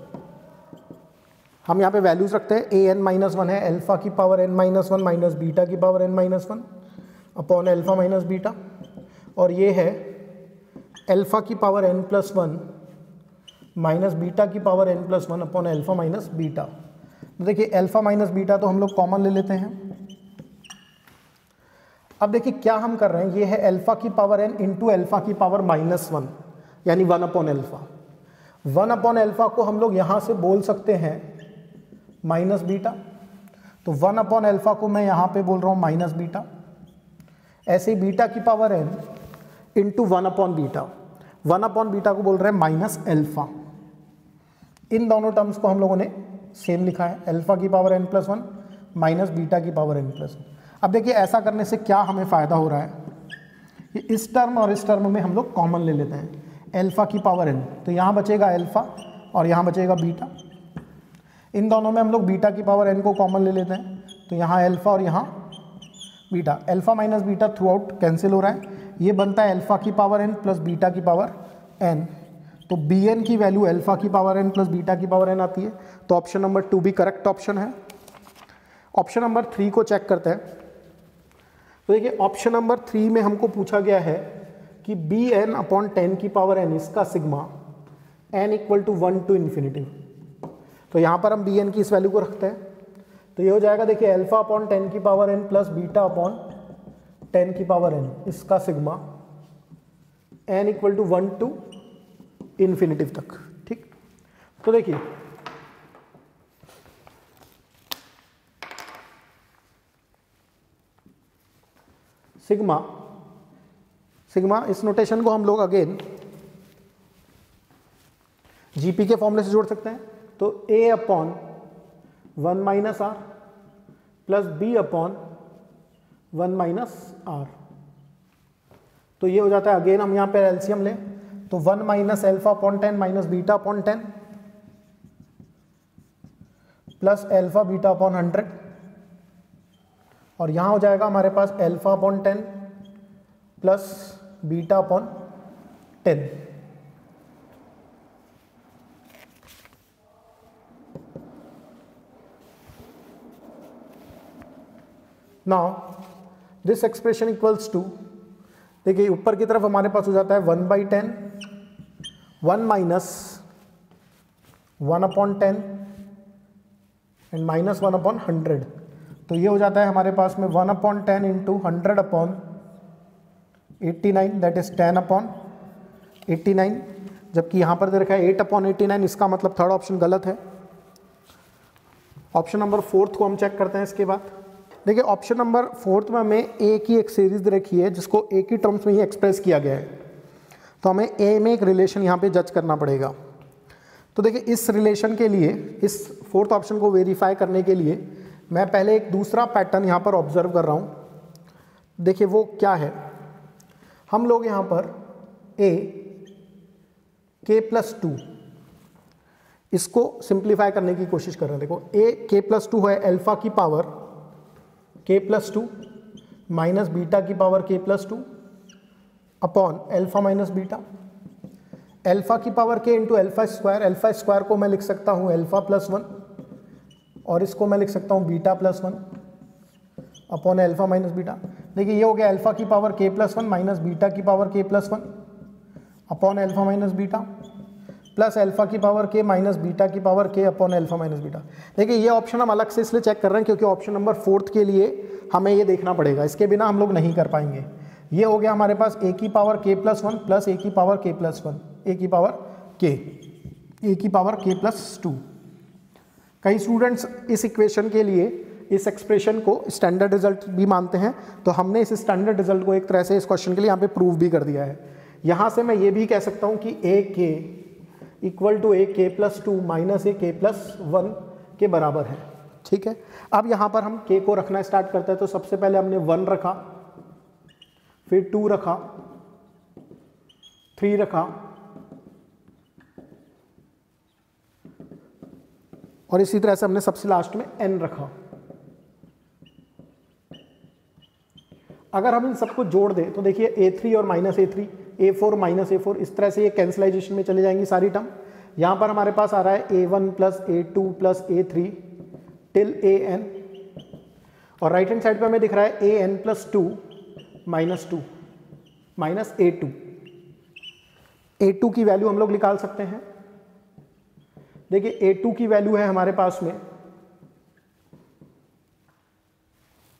हम यहाँ पे वैल्यूज़ रखते हैं। ए एन माइनस वन है एल्फा की power N minus one minus beta की power N minus one upon alpha minus beta और ये है एल्फा की power N plus one minus beta की power N plus one upon alpha minus beta तो देखिए एल्फा माइनस बीटा तो हम लोग कॉमन ले लेते हैं। अब देखिए क्या हम कर रहे हैं। ये है एल्फा की पावर एन इंटू एल्फा की पावर माइनस वन यानी one upon alpha one upon alpha को हम लोग यहाँ से बोल सकते हैं माइनस बीटा तो वन अपॉन एल्फा को मैं यहाँ पे बोल रहा हूँ माइनस बीटा ऐसे बीटा की power N into one upon beta one upon beta को बोल रहे हैं माइनस एल्फा इन दोनों टर्म्स को हम लोगों ने सेम लिखा है. एल्फा की power N plus one minus beta की पावर एन प्लस वन अब देखिए ऐसा करने से क्या हमें फ़ायदा हो रहा है? इस टर्म और इस टर्म में हम लोग कॉमन ले लेते हैं. एल्फ़ा की पावर एन तो यहाँ बचेगा एल्फ़ा और यहाँ बचेगा बीटा इन दोनों में हम लोग बीटा की पावर एन को कॉमन ले लेते हैं. तो यहाँ एल्फ़ा और यहाँ beta alpha minus beta throughout cancel हो रहा है. ये बनता है एल्फ़ा की पावर एन प्लस बीटा की पावर एन तो बी एन की वैल्यू एल्फ़ा की पावर एन प्लस बीटा की पावर एन आती है। तो ऑप्शन नंबर टू भी करेक्ट ऑप्शन है। ऑप्शन नंबर थ्री को चेक करते हैं। तो देखिए ऑप्शन नंबर थ्री में हमको पूछा गया है कि बी एन अपॉन टेन की पावर एन इसका sigma N equal to one to infinity तो यहाँ पर हम बी एन की इस वैल्यू को रखते हैं। तो ये हो जाएगा, देखिए एल्फा अपॉन टेन की power n plus beta upon ten की पावर एन इसका sigma n equal to one to infinitive तक, ठीक? तो देखिए सिग्मा सिग्मा इस नोटेशन को हम लोग अगेन जीपी के फॉर्मूले से जोड़ सकते हैं। तो A upon one minus R plus B upon one minus R. तो ये हो जाता है, अगेन हम यहाँ पर एल्सियम लें तो one minus alpha upon ten minus beta upon ten, plus alpha beta upon hundred, और यहाँ हो जाएगा हमारे पास alpha upon ten, plus beta upon ten. Now this expression equals to देखिए, ऊपर की तरफ़ हमारे पास हो जाता है one by ten one minus one upon ten and minus one upon hundred तो ये हो जाता है हमारे पास में one upon ten into hundred upon eighty nine that is ten upon eighty nine जबकि यहाँ पर दे रखा है एट अपॉन एट्टी नाइन इसका मतलब थर्ड ऑप्शन गलत है। ऑप्शन नंबर फोर्थ को हम चेक करते हैं इसके बाद। देखिए ऑप्शन नंबर फोर्थ में हमें ए की एक सीरीज़ रखी है, जिसको ए की टर्म्स में ही एक्सप्रेस किया गया है। तो हमें ए में एक रिलेशन यहाँ पे जज करना पड़ेगा। तो देखिए, इस रिलेशन के लिए, इस फोर्थ ऑप्शन को वेरीफाई करने के लिए, मैं पहले एक दूसरा पैटर्न यहाँ पर ऑब्ज़र्व कर रहा हूँ। देखिए, वो क्या है? हम लोग यहाँ पर ए के प्लस टू इसको सिंप्लीफाई करने की कोशिश कर रहे हैं। देखो ए के प्लस टू है अल्फ़ा की power K plus two minus beta की power K plus two upon alpha minus beta alpha की power K into alpha square alpha square को मैं लिख सकता हूँ एल्फा प्लस वन और इसको मैं लिख सकता हूँ beta plus one upon alpha minus beta देखिए, ये हो गया एल्फा की power K plus one minus beta की power K plus one upon alpha minus beta plus alpha की पावर के माइनस बीटा की power K upon alpha minus beta देखिए, ये ऑप्शन हम अलग से इसलिए चेक कर रहे हैं क्योंकि ऑप्शन नंबर फोर्थ के लिए हमें ये देखना पड़ेगा। इसके बिना हम लोग नहीं कर पाएँगे। ये हो गया हमारे पास ए की पावर के प्लस वन प्लस ए की पावर के प्लस वन ए की पावर के ए की पावर के प्लस टू कई स्टूडेंट्स इस इक्वेशन के लिए इस एक्सप्रेशन को स्टैंडर्ड रिज़ल्ट भी मानते हैं। तो हमने इस स्टैंडर्ड रिज़ल्ट को एक तरह से इस क्वेश्चन के लिए यहाँ पे प्रूव भी कर दिया है। यहाँ से मैं ये भी कह सकता हूँ कि ए के इक्वल टू ए के प्लस टू माइनस ए के प्लस वन के बराबर है। ठीक है? अब यहाँ पर हम के को रखना स्टार्ट करते हैं तो सबसे पहले हमने वन रखा, फिर टू रखा, थ्री रखा, और इसी तरह से हमने सबसे लास्ट में एन रखा। अगर हम इन सबको जोड़ दें तो देखिए ए थ्री और minus A three A four minus A four इस तरह से ये कैंसिलाइजेशन में चले जाएँगी सारी टर्म यहाँ पर हमारे पास आ रहा है A one plus A two plus A three till A N और राइट हैंड साइड पे हमें दिख रहा है A N plus two minus two minus A two A two की वैल्यू हम लोग निकाल सकते हैं। देखिए ए टू की वैल्यू है हमारे पास में।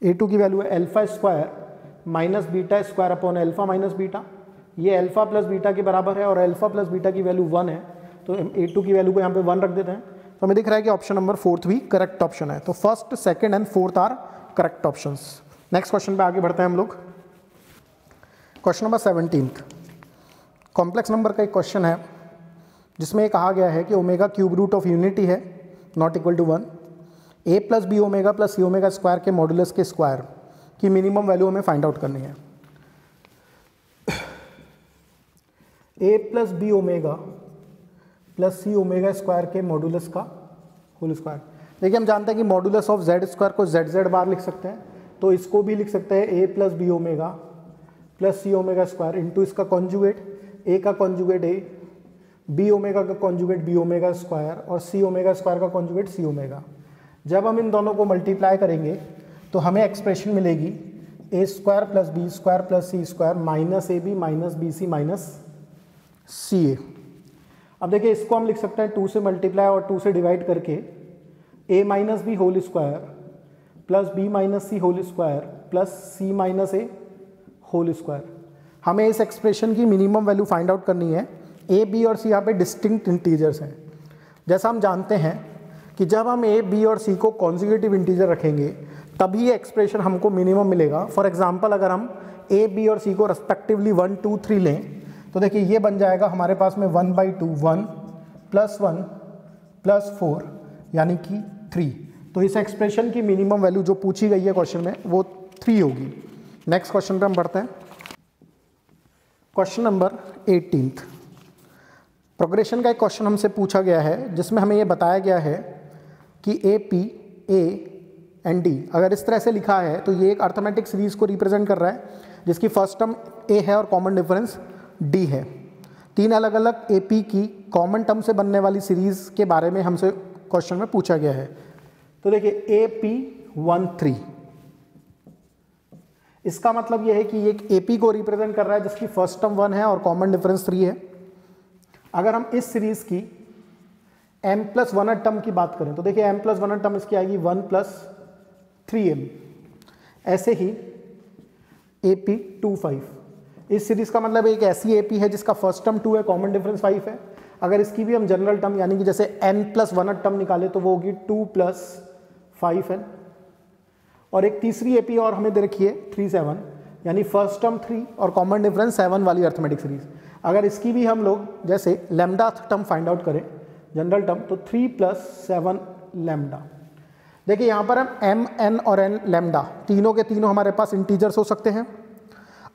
ए टू की वैल्यू है alpha square minus beta square upon alpha minus beta ये अल्फ़ा प्लस बीटा के बराबर है और अल्फ़ा प्लस बीटा की वैल्यू वन है तो ए टू की वैल्यू को यहाँ पे वन रख देते हैं। तो हमें दिख रहा है कि ऑप्शन नंबर फोर्थ भी करेक्ट ऑप्शन है। तो first second and fourth are correct option next question पर आगे बढ़ते हैं हम लोग। Question number seventeen complex number का एक क्वेश्चन है, जिसमें ये कहा गया है कि omega cube root of unity है not equal to one A plus B omega plus C omega square के मॉडुलस के स्क्वायर की मिनिमम वैल्यू हमें फाइंड आउट करनी है। A plus B omega plus C omega square के मॉडुलस का होल स्क्वायर देखिए, हम जानते हैं कि मॉडुलस ऑफ़ जेड स्क्वायर को जेड जेड बार लिख सकते हैं तो इसको भी लिख सकते हैं A plus B omega plus C omega square into इसका कॉन्जुगेट ए का कॉन्जुगेट ए बी ओमेगा का कॉन्जुगेट बी ओमेगा स्क्वायर और सी ओमेगा स्क्वायर का कॉन्जुगेट सी ओमेगा जब हम इन दोनों को मल्टीप्लाई करेंगे तो हमें एक्सप्रेशन मिलेगी A square plus B square plus C square minus A B minus B C minus C A अब देखिए, इसको हम लिख सकते हैं टू से मल्टीप्लाई और टू से डिवाइड करके A minus B whole square plus B minus C whole square plus C minus A whole square हमें इस एक्सप्रेशन की मिनिमम वैल्यू फाइंड आउट करनी है। ए बी और सी यहाँ पे डिस्टिंक्ट इंटीजर्स हैं। जैसा हम जानते हैं कि जब हम ए बी और सी को कॉन्जिक्यूटिव इंटीजर रखेंगे, तभी ये एक्सप्रेशन हमको मिनिमम मिलेगा। फॉर एग्ज़ाम्पल अगर हम ए बी और सी को रेस्पेक्टिवली वन टू थ्री लें तो देखिए, ये बन जाएगा हमारे पास में one by two, one plus one plus four, यानी कि थ्री। तो इस एक्सप्रेशन की मिनिमम वैल्यू जो पूछी गई है क्वेश्चन में, वो थ्री होगी। नेक्स्ट क्वेश्चन पे हम बढ़ते हैं। क्वेश्चन नंबर एटीनथ प्रोग्रेशन का एक क्वेश्चन हमसे पूछा गया है, जिसमें हमें ये बताया गया है कि A P A and D अगर इस तरह से लिखा है तो ये एक अर्थमेटिक सीरीज़ को रिप्रेजेंट कर रहा है, जिसकी फ़र्स्ट टर्म ए है और कॉमन डिफरेंस डी है। तीन अलग अलग ए पी की कॉमन टर्म से बनने वाली सीरीज़ के बारे में हमसे क्वेश्चन में पूछा गया है। तो देखिए ए पी वन थ्री इसका मतलब यह है कि एक ए पी को रिप्रेजेंट कर रहा है, जिसकी फ़र्स्ट टर्म वन है और कॉमन डिफरेंस थ्री है। अगर हम इस सीरीज़ की एम प्लस वन टर्म की बात करें तो देखिए एम प्लस वन टर्म इसकी आएगी वन प्लस थ्री एम ऐसे ही ए पी टू फाइव इस सीरीज़ का मतलब एक ऐसी ए पी है जिसका फ़र्स्ट टर्म टू है कॉमन डिफरेंस फाइव है। अगर इसकी भी हम जनरल टर्म यानी कि जैसे एन प्लस वन टर्म निकाले तो वो होगी टू प्लस फाइव एन और एक तीसरी ए पी और हमें दे रखी है थ्री सेवन यानी फ़र्स्ट टर्म थ्री और कॉमन डिफरेंस सेवन वाली अर्थमेटिक सीरीज़ अगर इसकी भी हम लोग जैसे लेमडा टर्म फाइंड आउट करें जनरल टर्म तो थ्री प्लस सेवन लेमडा देखिए, यहाँ पर हम एम एन और एन लेमडा तीनों के तीनों हमारे पास इंटीजर्स हो सकते हैं।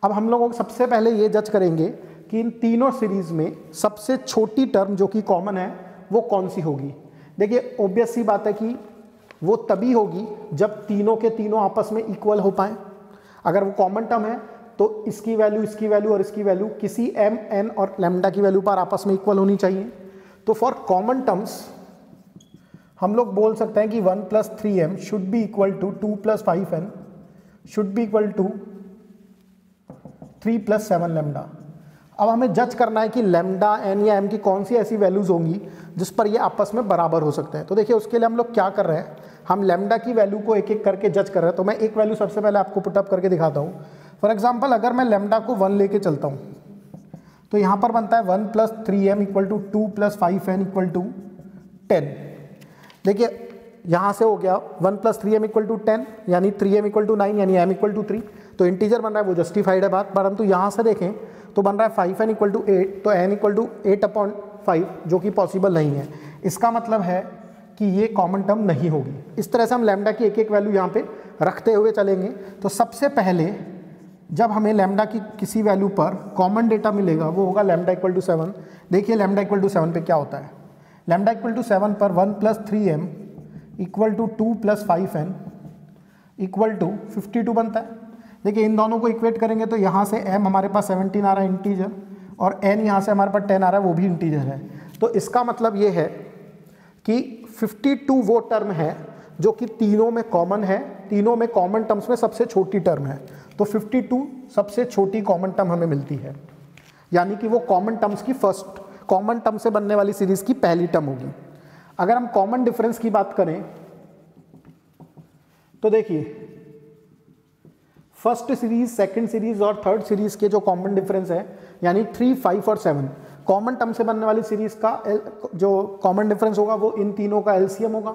अब हम लोगों को सबसे पहले ये जज करेंगे कि इन तीनों सीरीज़ में सबसे छोटी टर्म जो कि कॉमन है, वो कौन सी होगी? देखिए ओबियस सी बात है कि वो तभी होगी जब तीनों के तीनों आपस में इक्वल हो पाए। अगर वो कॉमन टर्म है तो इसकी वैल्यू इसकी वैल्यू और इसकी वैल्यू किसी एम एन और लेमडा की वैल्यू पर आपस में इक्वल होनी चाहिए। तो फॉर कॉमन टर्म्स हम लोग बोल सकते हैं कि one plus three M should be equal to two plus five N should be equal to three plus seven lambda अब हमें जज करना है कि लेमडा एन या एम की कौन सी ऐसी वैल्यूज़ होंगी जिस पर ये आपस में बराबर हो सकते हैं। तो देखिए, उसके लिए हम लोग क्या कर रहे हैं? हम लेमडा की वैल्यू को एक एक करके जज कर रहे हैं। तो मैं एक वैल्यू सबसे पहले आपको पुटअप करके दिखाता हूँ। फॉर एग्ज़ाम्पल अगर मैं लेमडा को वन लेके चलता हूँ तो यहाँ पर बनता है one plus three M equal to two plus five N equal to ten देखिए, यहाँ से हो गया one plus three M equal to ten यानी three M equal to nine यानी एम इक्वल टू थ्री तो इंटीजर बन रहा है, वो जस्टिफाइड है बात। परंतु यहाँ से देखें तो बन रहा है five N equal to eight तो N equal to eight upon five जो कि पॉसिबल नहीं है। इसका मतलब है कि ये कॉमन टर्म नहीं होगी। इस तरह से हम लेमडा की एक एक वैल्यू यहाँ पे रखते हुए चलेंगे। तो सबसे पहले, जब हमें लेमडा की किसी वैल्यू पर कॉमन डेटा मिलेगा, वो होगा लेमडा इक्वल टू सेवन देखिए लेमडा इक्वल टू सेवन पर क्या होता है? लेमडा इक्वल टू सेवन पर one plus three M equal to two plus five N equal to fifty two बनता है। देखिए, इन दोनों को इक्वेट करेंगे तो यहाँ से एम हमारे पास सेवनटीन आ रहा है इंटीजर और एन यहाँ से हमारे पास टेन आ रहा है, वो भी इंटीजर है। तो इसका मतलब ये है कि 52 वो टर्म है जो कि तीनों में कॉमन है, तीनों में कॉमन टर्म्स में सबसे छोटी टर्म है। तो 52 सबसे छोटी कॉमन टर्म हमें मिलती है। यानी कि वो कॉमन टर्म्स की फ़र्स्ट कॉमन टर्म से बनने वाली सीरीज़ की पहली टर्म होगी। अगर हम कॉमन डिफरेंस की बात करें तो देखिए फ़र्स्ट सीरीज़ सेकंड सीरीज़ और थर्ड सीरीज़ के जो कॉमन डिफरेंस है, यानी थ्री फाइव और सेवन कॉमन टर्म से बनने वाली सीरीज़ का जो कॉमन डिफरेंस होगा, वो इन तीनों का एलसीएम होगा।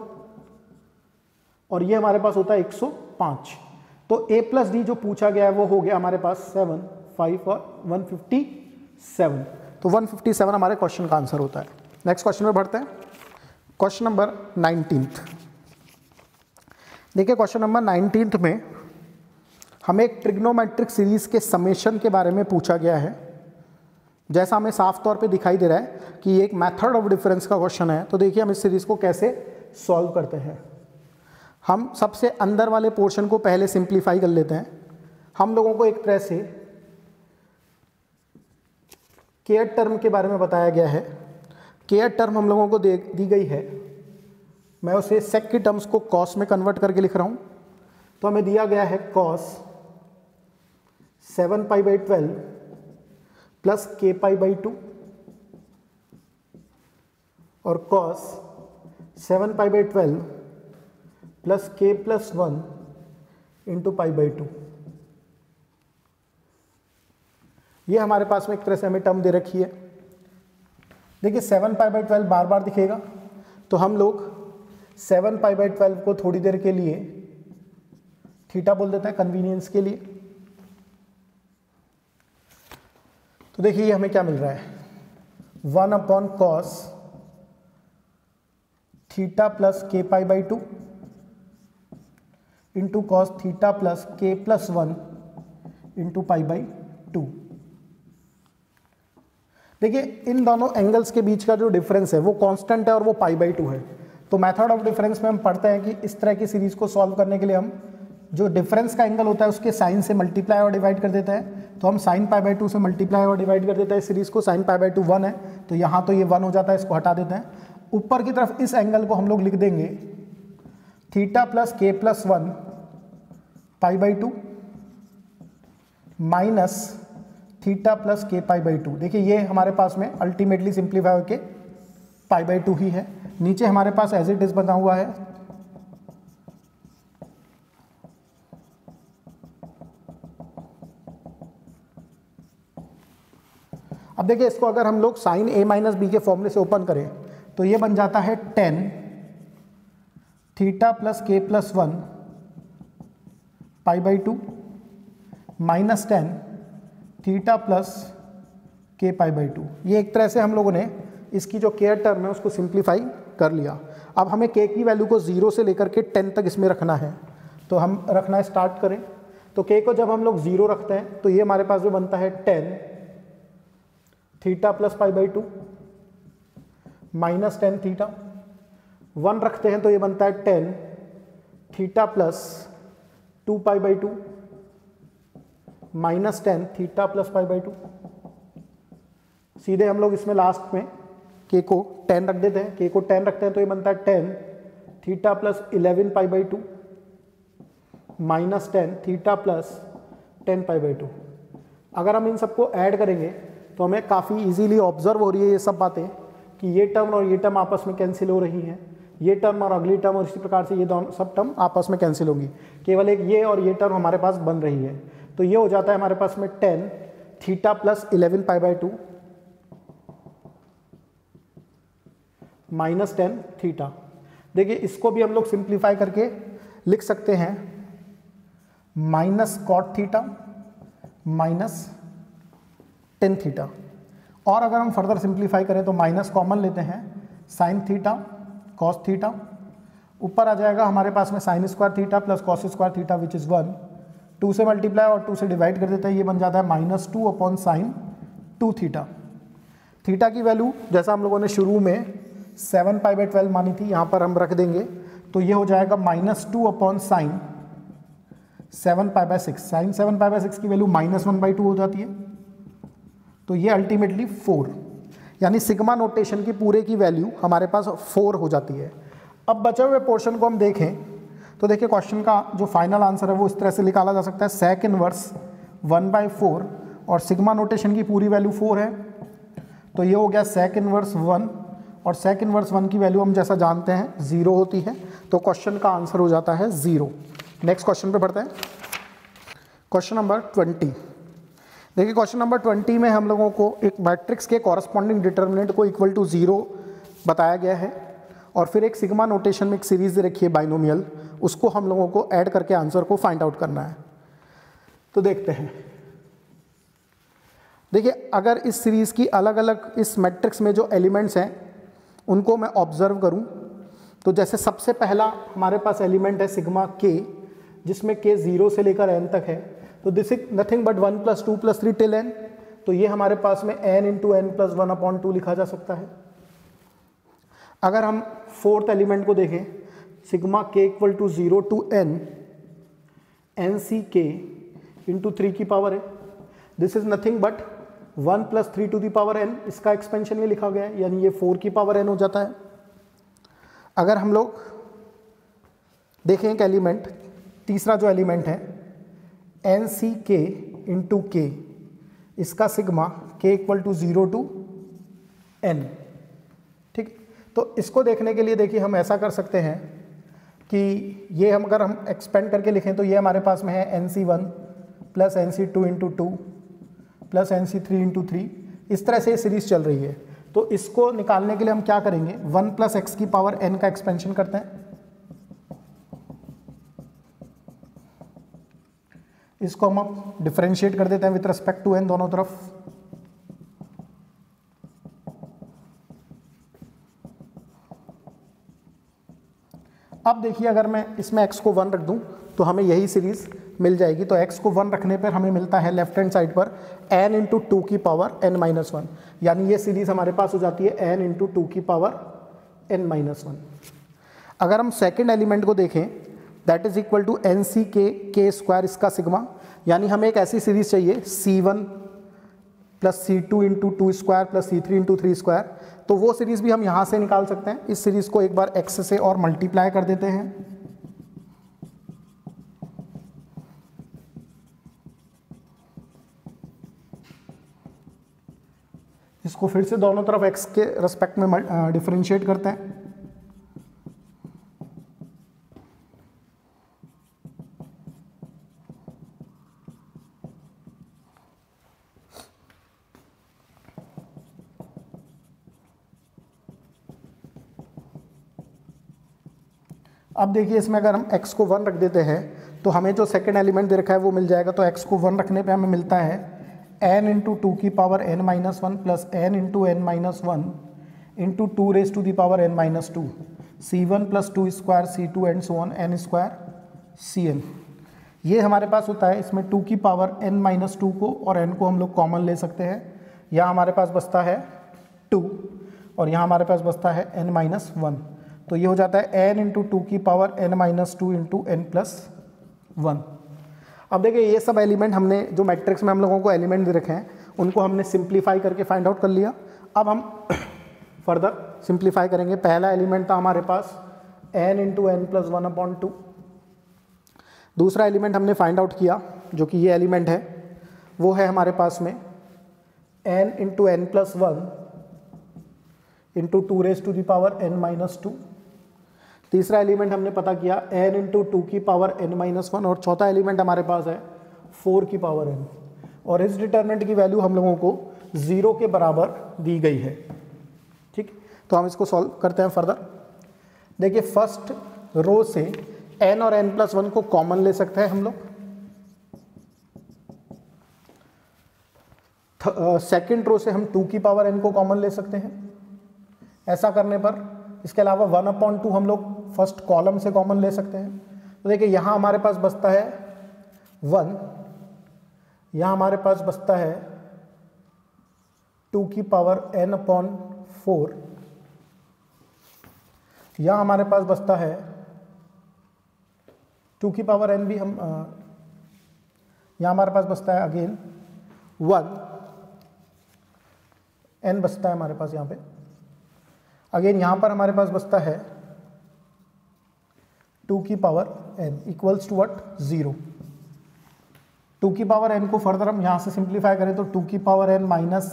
और ये हमारे पास होता है 105 तो ए प्लस डी जो पूछा गया है, वो हो गया हमारे पास सेवन फाइव और 157 तो 157 हमारे क्वेश्चन का आंसर होता है। नेक्स्ट क्वेश्चन में बढ़ते हैं। क्वेश्चन नंबर नाइनटीन्थ देखिए क्वेश्चन नंबर नाइनटीन्थ में हमें एक ट्रिग्नोमेट्रिक सीरीज़ के समेशन के बारे में पूछा गया है। जैसा हमें साफ़ तौर पे दिखाई दे रहा है कि एक मेथड ऑफ़ डिफरेंस का क्वेश्चन है तो देखिए हम इस सीरीज़ को कैसे सॉल्व करते हैं। हम सबसे अंदर वाले पोर्शन को पहले सिंप्लीफाई कर लेते हैं। हम लोगों को एक तरह से केयर टर्म के बारे में बताया गया है। केयर टर्म हम लोगों को दे, दी गई है। मैं उसे सेक की टर्म्स को कॉस में कन्वर्ट करके लिख रहा हूँ। तो हमें दिया गया है cos seven pi by twelve plus K pi by two और cos seven pi by twelve plus K plus one into pi by two ये हमारे पास में एक तरह से हमें टर्म दे रखी है। देखिए सेवन पाई बाई ट्वेल्व बार बार दिखेगा। तो हम लोग सेवन पाई बाई ट्वेल्व को थोड़ी देर के लिए थीटा बोल देते हैं कन्वीनियंस के लिए। तो देखिए हमें क्या मिल रहा है? One upon cos theta plus K pi by two into cos theta plus K plus one into pi by two देखिए, इन दोनों एंगल्स के बीच का जो डिफरेंस है, वो कांस्टेंट है और वो पाई बाई टू है। तो मेथड ऑफ़ डिफरेंस में हम पढ़ते हैं कि इस तरह की सीरीज़ को सॉल्व करने के लिए हम जो डिफरेंस का एंगल होता है, उसके साइन से मल्टीप्लाई और डिवाइड कर देता है। तो हम साइन पाई बाई टू से मल्टीप्लाई और डिवाइड कर देते हैं। सीरीज़ को sine pi by two one है। तो यहाँ तो ये वन हो जाता है, इसको हटा देते हैं। ऊपर की तरफ़ इस एंगल को हम लोग लिख देंगे। Theta plus K plus one pi by two minus theta plus K pi by to देखिए, ये हमारे पास में अल्टीमेटली सिंप्लीफाई होके पाई बाई टू ही है। नीचे हमारे पास एज इट इज़ बना हुआ है। अब देखिए, इसको अगर हम लोग साइन ए माइनस बी के फॉर्मूले से ओपन करें तो ये बन जाता है tan, theta plus K plus one, pi by two, minus tan, theta plus K pi by to. ये एक तरह से हम लोगों ने इसकी जो केयर टर्म है, उसको सिंप्लीफाई कर लिया। अब हमें के की वैल्यू को ज़ीरो से लेकर के टेन तक इसमें रखना है। तो हम रखना स्टार्ट करें। तो के को जब हम लोग ज़ीरो रखते हैं तो ये हमारे पास जो बनता है ten theta plus pi by two, minus ten theta. One रखते हैं तो ये बनता है ten theta plus two pi by two, minus ten theta plus pi by two. सीधे हम लोग इसमें लास्ट में के को टेन रख देते हैं। के को टेन रखते हैं तो ये बनता है ten theta plus eleven pi by two, minus ten theta plus ten pi by two. अगर हम इन सबको ऐड करेंगे तो हमें काफ़ी इजीली ऑब्ज़र्व हो रही है ये सब बातें कि ये टर्म और ये टर्म आपस में कैंसिल हो रही हैं। ये टर्म और अगली टर्म और इसी प्रकार से ये दोनों सब टर्म आपस में कैंसिल होंगी। केवल एक ये और ये टर्म हमारे पास बन रही है। तो ये हो जाता है हमारे पास में ten theta plus eleven pi by two minus ten theta देखिए, इसको भी हम लोग सिंप्लीफाई करके लिख सकते हैं। Minus cot theta minus ten theta और अगर हम फर्दर सिंप्लीफाई करें तो माइनस कॉमन लेते हैं साइन थीटा कॉस थीटा ऊपर आ जाएगा हमारे पास में sine square theta plus cos square theta which is one two से मल्टीप्लाई और टू से डिवाइड कर देते हैं, ये बन जाता है minus two upon sine two theta theta की वैल्यू जैसा हम लोगों ने शुरू में सेवन पाई बाई ट्वेल्व मानी थी, यहाँ पर हम रख देंगे तो ये हो जाएगा minus two upon sine seven pi by six sine seven pi by six की value minus one by two हो जाती है। तो ये अल्टीमेटली फोर यानी सिग्मा नोटेशन की पूरे की वैल्यू हमारे पास फोर हो जाती है। अब बचे हुए पोर्शन को हम देखें तो देखिए क्वेश्चन का जो फाइनल आंसर है वो इस तरह से निकाला जा सकता है। Sec inverse one by four और सिग्मा नोटेशन की पूरी वैल्यू फोर है। तो ये हो गया सेक इनवर्स वन और सेक इनवर्स वन की वैल्यू हम जैसा जानते हैं ज़ीरो होती है। तो क्वेश्चन का आंसर हो जाता है ज़ीरो नेक्स्ट क्वेश्चन पे बढ़ते हैं। क्वेश्चन नंबर ट्वेंटी देखिए क्वेश्चन नंबर ट्वेंटी में हम लोगों को एक मैट्रिक्स के कॉरस्पॉन्डिंग डिटर्मिनेंट को इक्वल टू ज़ीरो बताया गया है। और फिर एक सिग्मा नोटेशन में एक सीरीज़ रखी है बाइनोमियल उसको हम लोगों को ऐड करके आंसर को फाइंड आउट करना है। तो देखते हैं। देखिए, अगर इस सीरीज़ की अलग अलग इस मैट्रिक्स में जो एलिमेंट्स हैं, उनको मैं ऑब्ज़र्व करूँ तो जैसे सबसे पहला हमारे पास एलिमेंट है सिग्मा के जिसमें के ज़ीरो से लेकर एन तक है तो this is nothing but one plus two plus three till n तो ये हमारे पास में n into n plus one upon two लिखा जा सकता है। अगर हम फोर्थ एलिमेंट को देखें sigma k equal to zero to n n C k into three की पावर है। This is nothing but one plus three to the power n इसका एक्सपेंशन में लिखा गया है, यानी ये फोर की पावर एन हो जाता है। अगर हम लोग देखें एक एलिमेंट तीसरा जो एलिमेंट है एन सी के इंटू के इसका sigma k equal to zero to n ठीक? तो इसको देखने के लिए देखिए, हम ऐसा कर सकते हैं कि ये हम अगर हम एक्सपेंड करके लिखें तो ये हमारे पास में है n C one plus n C two into two plus n C three into three इस तरह से ये सीरीज़ चल रही है। तो इसको निकालने के लिए हम क्या करेंगे? वन प्लस एक्स की पावर एन का एक्सपेंशन करते हैं। इसको हम आप डिफ्रेंशिएट कर देते हैं विथ रेस्पेक्ट टू एन दोनों तरफ़। अब देखिए, अगर मैं इसमें x को वन रख दूँ तो हमें यही सीरीज़ मिल जाएगी। तो x को वन रखने पर हमें मिलता है लेफ़्ट हैंड साइड पर n इंटू टू की पावर n माइनस वन यानी ये सीरीज़ हमारे पास हो जाती है n इंटू टू की पावर n माइनस वन अगर हम सेकेंड एलिमेंट को देखें that is equal to n C k k square इसका सिग्मा यानी हमें एक ऐसी सीरीज़ चाहिए C one plus C two into two square plus C three into three square तो वो सीरीज़ भी हम यहाँ से निकाल सकते हैं। इस सीरीज़ को एक बार एक्स से और मल्टीप्लाई कर देते हैं। इसको फिर से दोनों तरफ़ x के रेस्पेक्ट में डिफ्रेंशिएट करते हैं। अब देखिए इसमें अगर हम x को वन रख देते हैं तो हमें जो सेकेंड एलिमेंट दे रखा है वो मिल जाएगा। तो x को वन रखने पे हमें मिलता है n इंटू टू की power n minus one plus n into n minus one into two raise to the power n minus two C one plus two square C two and so on n square C n ये हमारे पास होता है। इसमें टू की पावर n माइनस टू को और n को हम लोग कॉमन ले सकते हैं। यहाँ हमारे पास बचता है टू और यहाँ हमारे पास बचता है n माइनस वन तो ये हो जाता है n इंटू टू की power n minus two into n plus one अब देखिए, ये सब एलिमेंट हमने, जो मैट्रिक्स में हम लोगों को एलिमेंट दे रखे हैं, उनको हमने सिंप्लीफाई करके फाइंड आउट कर लिया। अब हम फर्दर सिंप्लीफाई करेंगे। पहला एलिमेंट था हमारे पास n into n plus one upon two दूसरा एलिमेंट हमने फाइंड आउट किया, जो कि ये एलिमेंट है, वो है हमारे पास में n into n plus one into two raise to the power n minus two तीसरा एलिमेंट हमने पता किया, n इंटू टू की पावर n माइनस वन और चौथा एलिमेंट हमारे पास है फोर की पावर n. और इस डिटर्मेंट की वैल्यू हम लोगों को ज़ीरो के बराबर दी गई है। ठीक? तो हम इसको सॉल्व करते हैं फर्दर देखिए फ़र्स्ट रो से n और n प्लस वन को कॉमन ले सकते हैं हम लोग। सेकेंड रो से हम टू की पावर n को कॉमन ले सकते हैं। ऐसा करने पर इसके अलावा वन अपॉइंट टू हम लोग फ़र्स्ट कॉलम से कॉमन ले सकते हैं। तो देखिए, यहाँ हमारे पास बचता है वन, यहाँ हमारे पास बचता है टू की पावर एन अपॉन फोर, यहाँ हमारे पास बचता है टू की पावर एन भी हम यहाँ हमारे पास बचता है अगेन वन, एन बचता है हमारे पास यहाँ पे। अगेन यहाँ पर हमारे पास बचता है टू की power n equals to what zero two की पावर एन को फर्दर हम यहाँ से सिंप्लीफाई करें तो टू की power n minus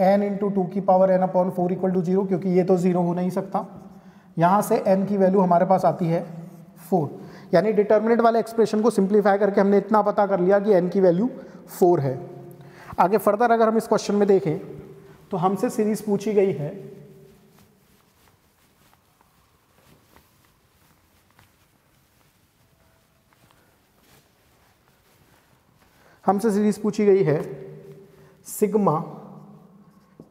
n into two की power n upon four equal to zero क्योंकि ये तो ज़ीरो हो नहीं सकता। यहाँ से एन की वैल्यू हमारे पास आती है फोर यानी डिटर्मिनेट वाले एक्सप्रेशन को सिंप्लीफाई करके हमने इतना पता कर लिया कि एन की वैल्यू फोर है। आगे फर्दर अगर हम इस क्वेश्चन में देखें तो हमसे सीरीज़ पूछी गई है हमसे सीरीज़ पूछी गई है sigma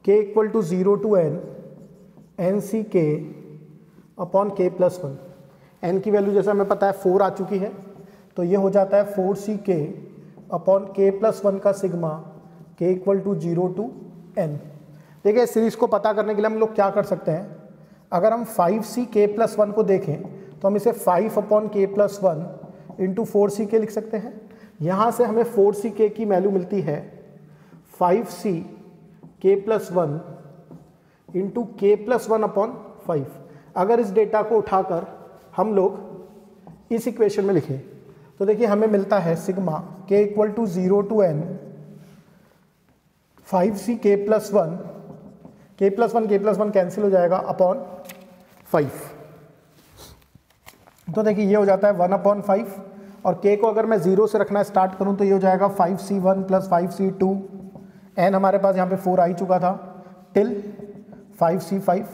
k equal to zero to n n C k upon k plus one n की वैल्यू जैसा हमें पता है फोर आ चुकी है तो ये हो जाता है four C k upon k plus one का sigma k equal to zero to n देखिए, इस सीरीज़ को पता करने के लिए हम लोग क्या कर सकते हैं? अगर हम five C k plus one को देखें तो हम इसे five upon k plus one into four C k लिख सकते हैं। यहाँ से हमें फोर सी के की वैल्यू मिलती है। Five C k plus one into k plus one upon five अगर इस डेटा को उठाकर हम लोग इस इक्वेशन में लिखें तो देखिए हमें मिलता है sigma k equal to zero to n five C k plus one k plus one k plus one cancel हो जाएगा अपॉन फाइव तो देखिए ये हो जाता है वन अपॉन फाइव और के को अगर मैं ज़ीरो से रखना स्टार्ट करूँ तो ये हो जाएगा five C one plus five C two n हमारे पास यहाँ पे फोर आ ही चुका था. टिल फाइव सी फाइव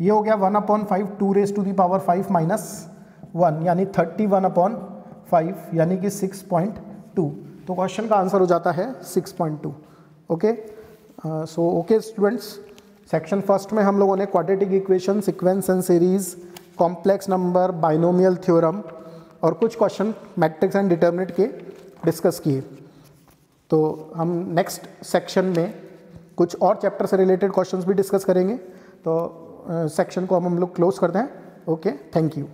ये हो गया one upon five two raise to the power five minus one यानी थर्टी वन अपॉन फाइव यानी कि सिक्स पॉइंट टू तो क्वेश्चन का आंसर हो जाता है six point two okay so okay students section first में हम लोगों ने quadratic equation sequence and series complex number binomial theorem और कुछ क्वेश्चन मैट्रिक्स एंड डिटर्मिनेट के डिस्कस किए। तो हम नेक्स्ट सेक्शन में कुछ और चैप्टर से रिलेटेड क्वेश्चंस भी डिस्कस करेंगे। तो सेक्शन uh, को हम हम लोग क्लोज करते हैं। Okay thank you